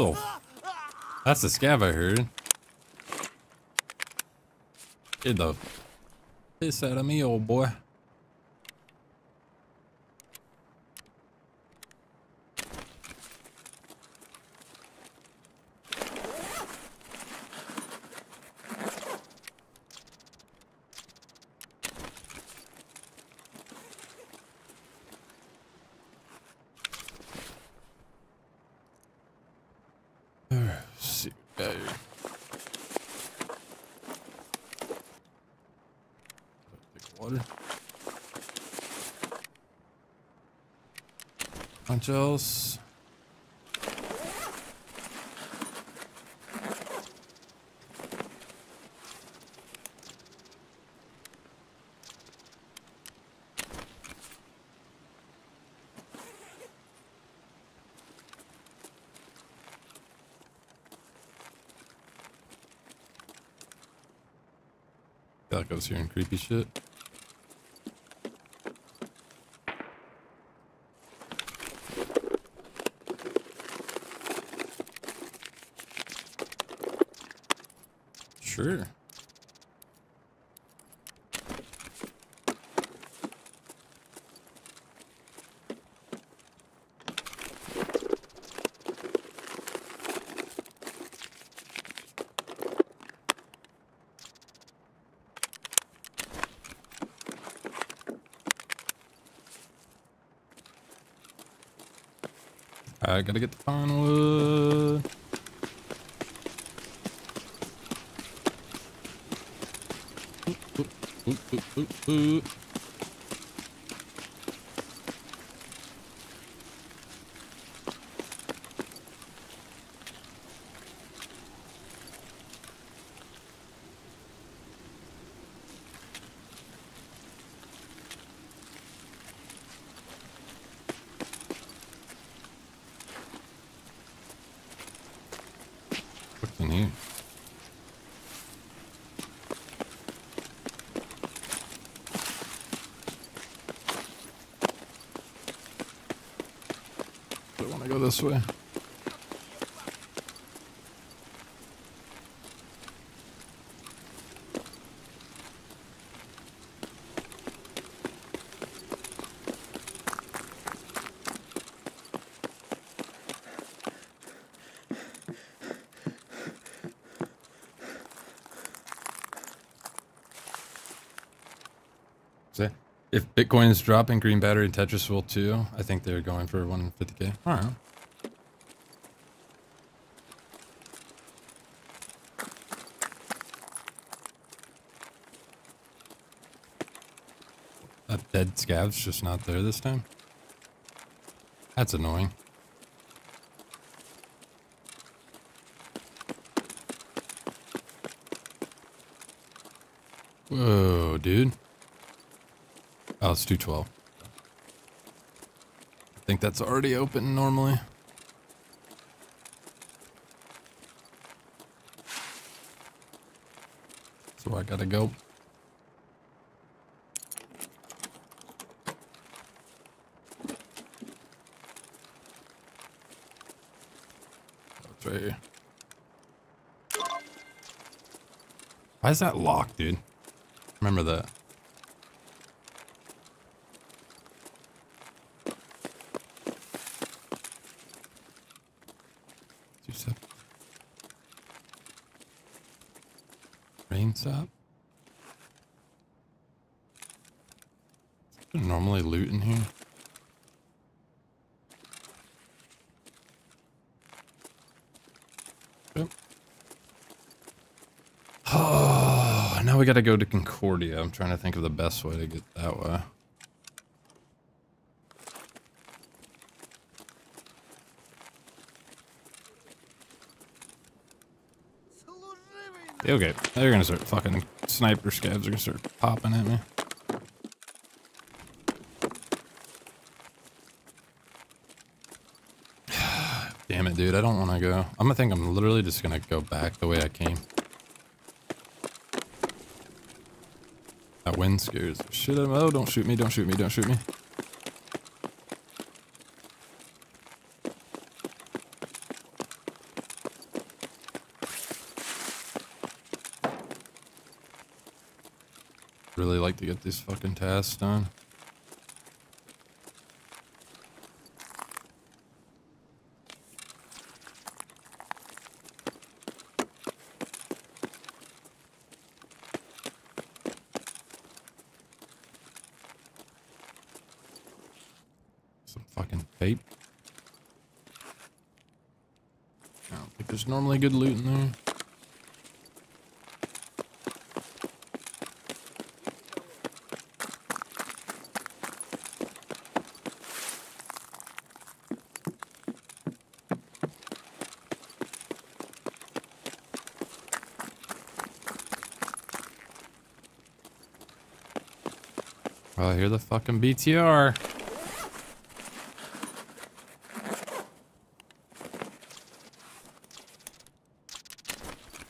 That's the scav I heard. Get the piss out of me, old boy. see. Uh, take water. Much else? feel like I was hearing creepy shit. Sure. I gotta get the pine wood. Oop, oop, oop, oop, oop, oop. What's in here? Do I want to go this way? If Bitcoin is dropping, Green Battery and Tetriz will too. I think they're going for 150k. All right. That dead scav's just not there this time. That's annoying. Whoa, dude. Oh, it's 212. I think that's already open normally. So I gotta go. That's right here. Why is that locked, dude? Remember that. Two sep- Rain stop. Is there normally loot in here? Yep. we gotta go to Concordia. I'm trying to think of the best way to get that way. Okay, they're gonna start fucking sniper scavs are gonna start popping at me. Damn it, dude. I don't want to go. I'm gonna think I'm literally just gonna go back the way I came. Wind scares the shit out of me. Oh, don't shoot me, don't shoot me, don't shoot me. Really like to get these fucking tasks done. Some fucking tape. I don't there's good loot in there. I hear the fucking BTR.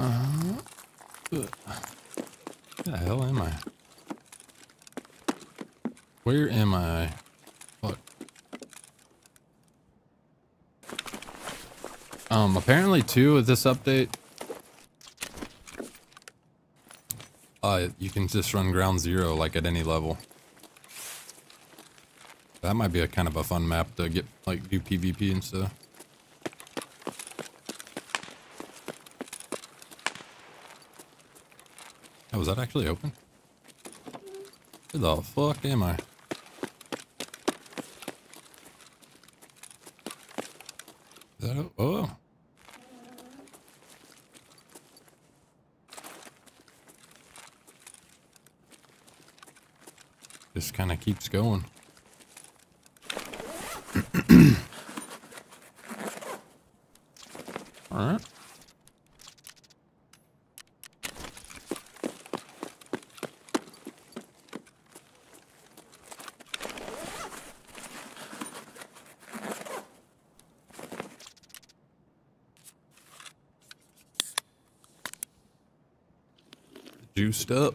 Uh, where the hell am I? Where am I? Fuck. Um, apparently too with this update, uh, you can just run ground zero like at any level. That might be a kind of a fun map to get like do PvP and stuff. Oh, was that actually open? Where the fuck am I? Is that o- oh. Just kind of keeps going. All right. Juiced up.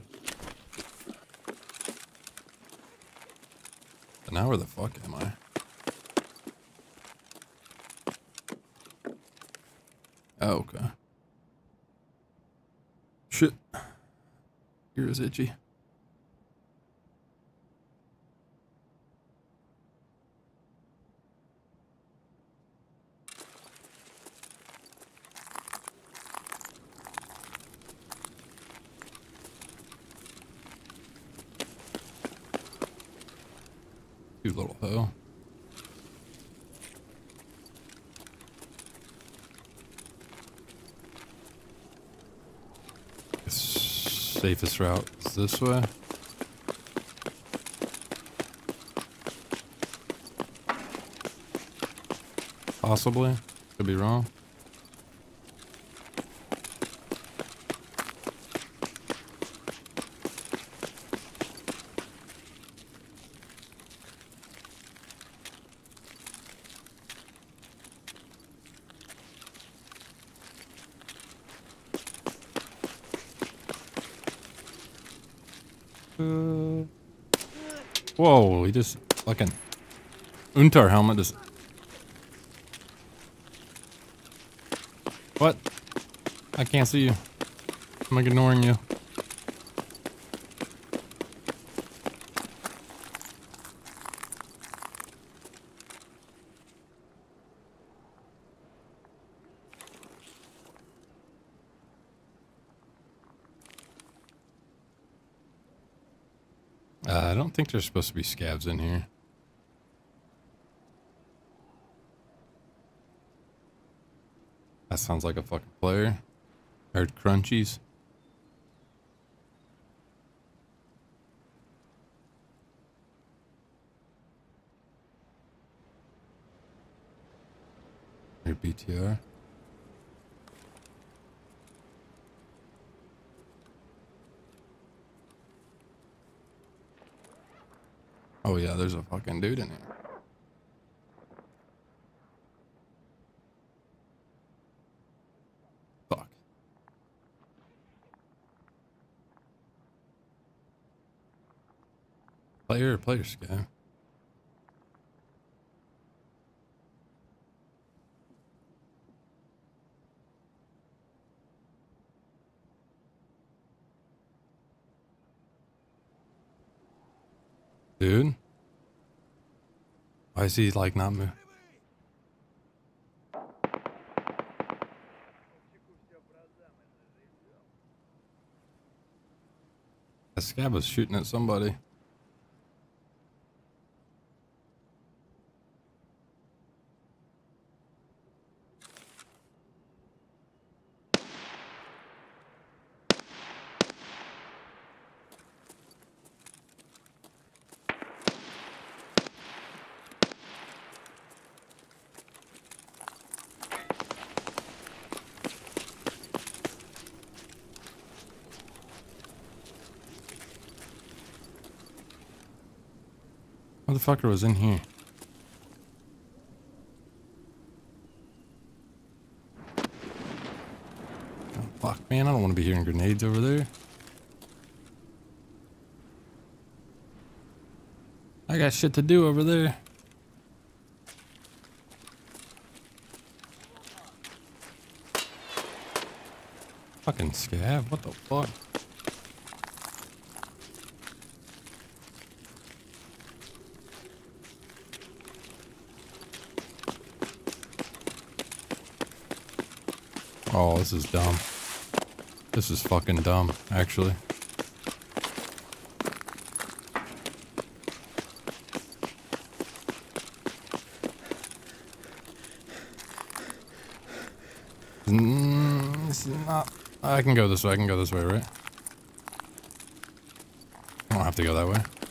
But now where the fuck am I? Oh, okay. Shit. Ear is itchy. You little hoe. Safest route is this way. Possibly. Could be wrong. Whoa, he just fucking Untar helmet just What? I can't see you. I'm ignoring you. think there's supposed to be scavs in here. That sounds like a fucking player. Heard crunchies. Your BTR. Oh yeah, there's a fucking dude in here. Fuck. Player, player scav. Dude. Why is he like not moving? That scav was shooting at somebody. Motherfucker was in here. Oh, fuck, man, I don't want to be hearing grenades over there. I got shit to do over there. Fucking scav, what the fuck? Oh, this is dumb. This is fucking dumb, actually. Mm, not. I can go this way. I can go this way, right? I don't have to go that way.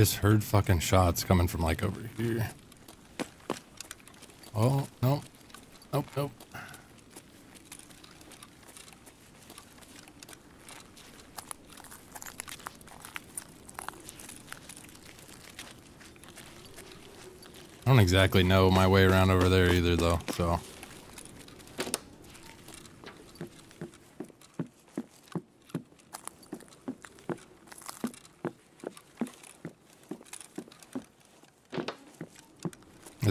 Just heard fucking shots coming from like over here. Oh, nope. Nope, nope. I don't exactly know my way around over there either though, so.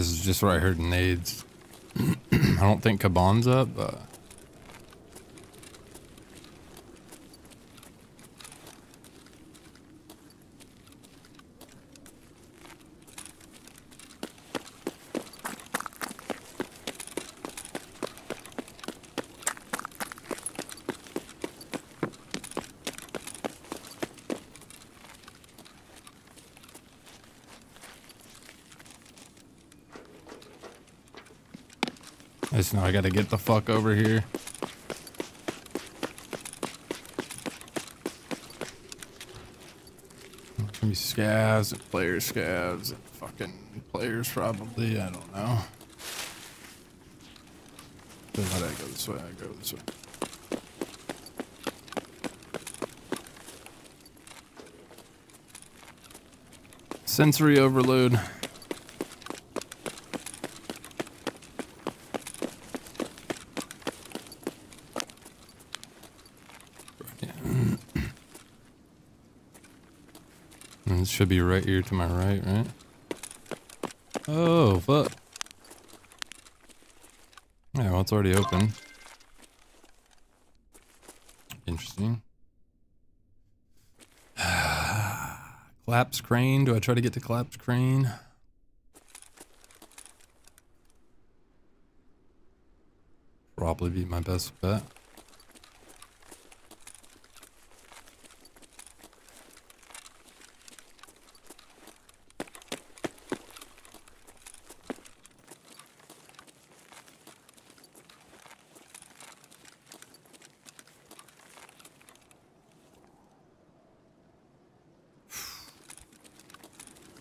This is just where I heard nades. I don't think Kaban's up, but... Just know I gotta get the fuck over here. Maybe scavs and player scavs and fucking players probably, I don't know. So why did I go this way? I go this way. Sensory overload. Be right here to my right, right? Oh, fuck. Yeah, well, it's already open. Interesting. Collapse crane. Do I try to get to collapse crane? Probably be my best bet.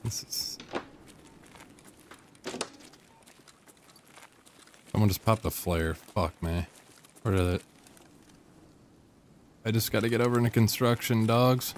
Someone just popped a flare. Fuck me. Where did it? I just gotta get over into construction, dogs.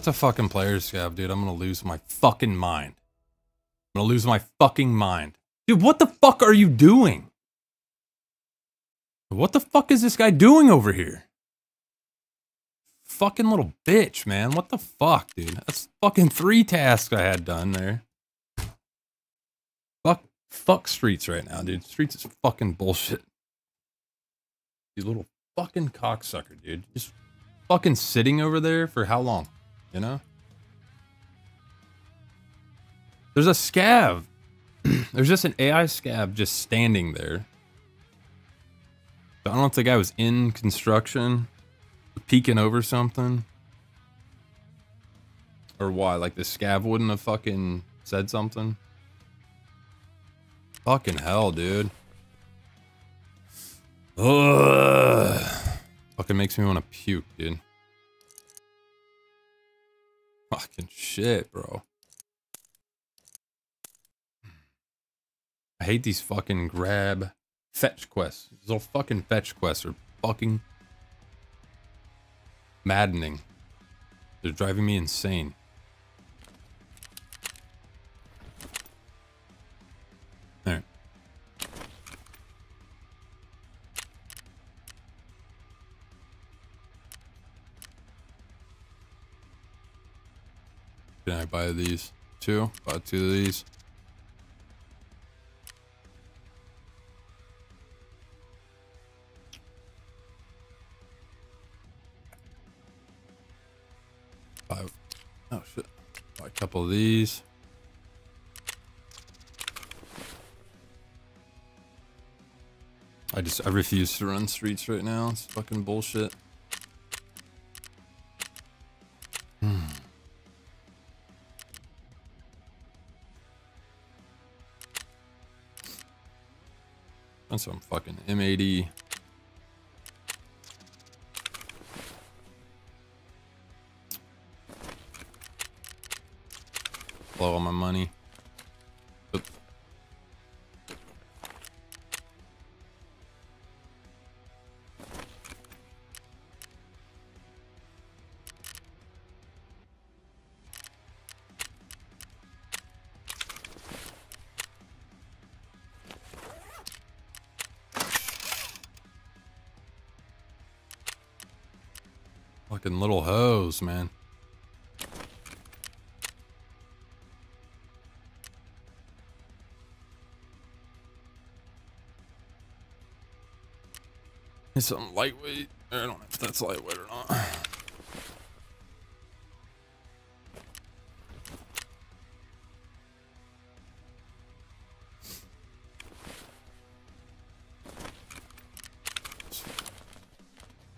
That's a fucking player scav, dude. I'm gonna lose my fucking mind. I'm gonna lose my fucking mind. Dude, what the fuck are you doing? What the fuck is this guy doing over here? Fucking little bitch, man. What the fuck, dude? That's fucking three tasks I had done there. Fuck, fuck streets right now, dude. Streets is fucking bullshit. You little fucking cocksucker, dude. Just fucking sitting over there for how long? You know? There's a scav. There's just an AI scav just standing there. I don't know if the guy was in construction, peeking over something. Or why? Like the scav wouldn't have fucking said something. Fucking hell, dude. Ugh. Fucking makes me want to puke, dude. Fucking shit, bro. I hate these fucking grab fetch quests. These little fucking fetch quests are fucking maddening. They're driving me insane. Can I buy these? Two? Buy two of these. Five. Oh shit. Buy a couple of these. I just, I refuse to run streets right now. It's fucking bullshit. On some fucking M80. Man. It's something lightweight. I don't know if that's lightweight or not.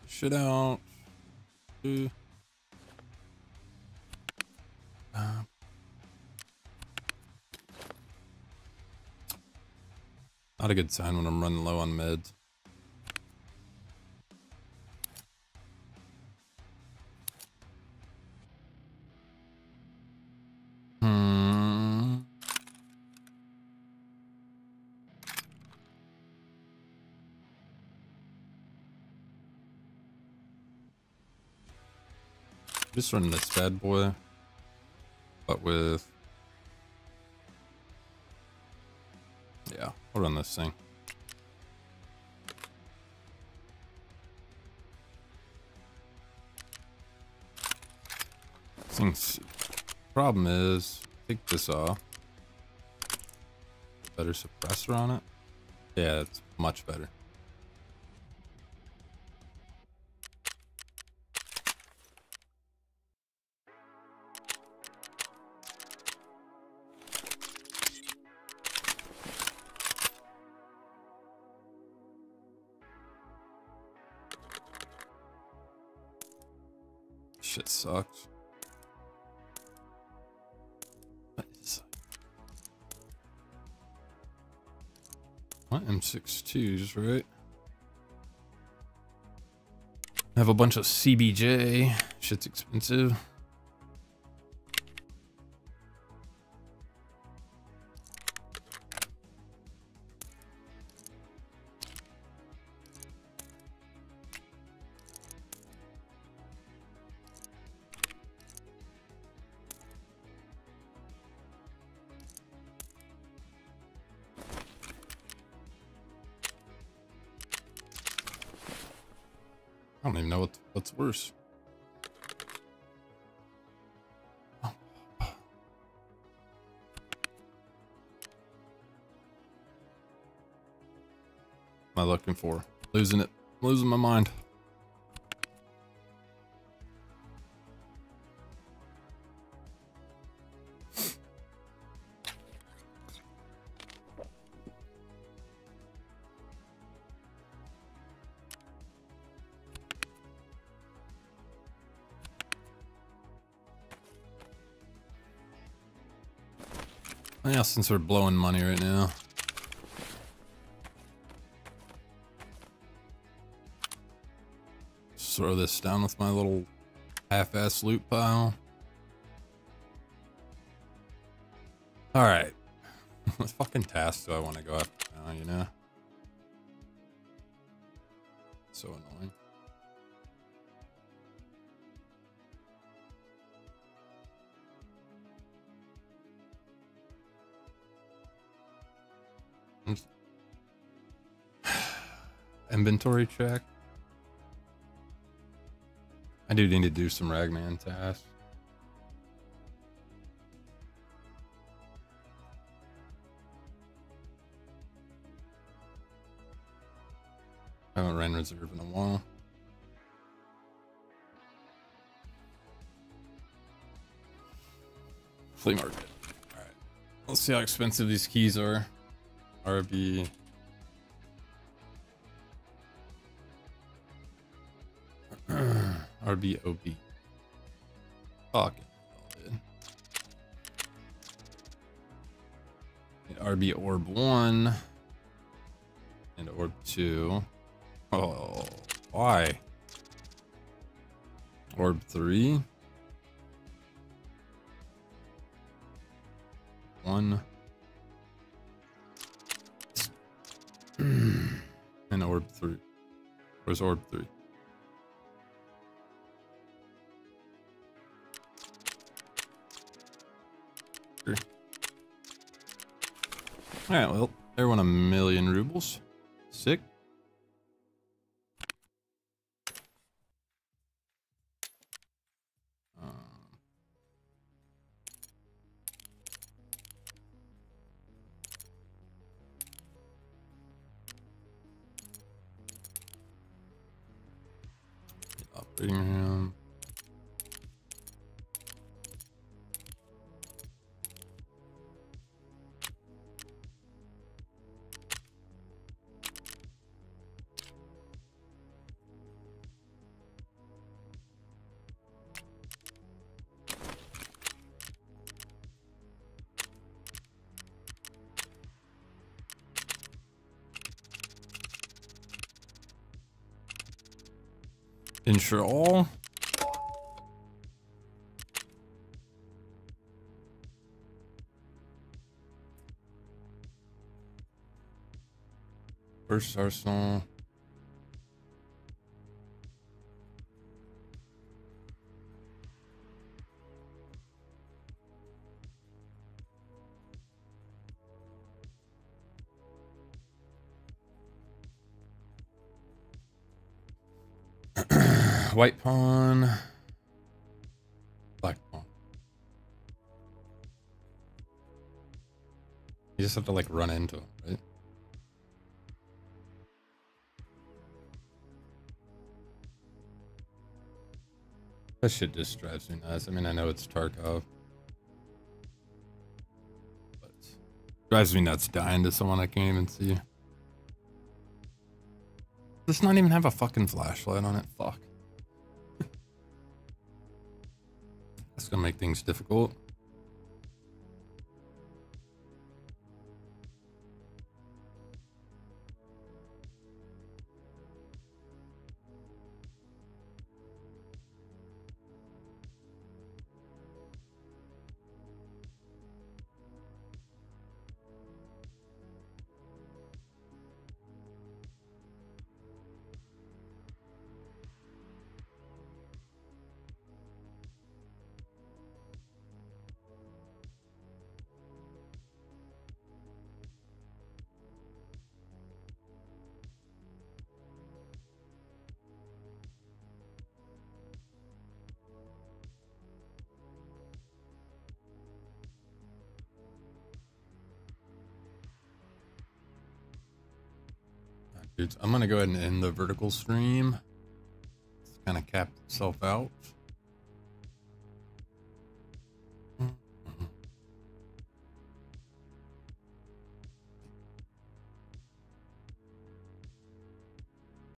Shit out. A good sign when I'm running low on meds. Hmm. Just running this bad boy, but with run this thing. Things. Problem is, take this off. Better suppressor on it. Yeah, it's much better. M62s, right? I have a bunch of CBJ. Shit's expensive. I don't even know what what's worse. Am I looking for? Losing it. Losing my mind. Since we're blowing money right now. Throw this down with my little half-ass loot pile. Alright. what fucking task do I want to go after now, you know? Inventory check. I do need to do some Ragman tasks. I haven't ran reserve in a while. Flea market. Alright. Let's see how expensive these keys are. RB. RBOB. Fucking hell, dude. RB Orb 1. And Orb 2. Oh, why? Orb 3. 1. and Orb 3. Where's Orb 3? Alright, well, won a million rubles. Sick. Um, Operating. All. First arsenal. White pawn. Black pawn. You just have to like run into him, right? That shit just drives me nuts. I mean, I know it's Tarkov. But drives me nuts dying to someone I can't even see. Does not even have a fucking flashlight on it. Fuck. Things difficult. I'm gonna go ahead and end the vertical stream. It's kind of capped itself out.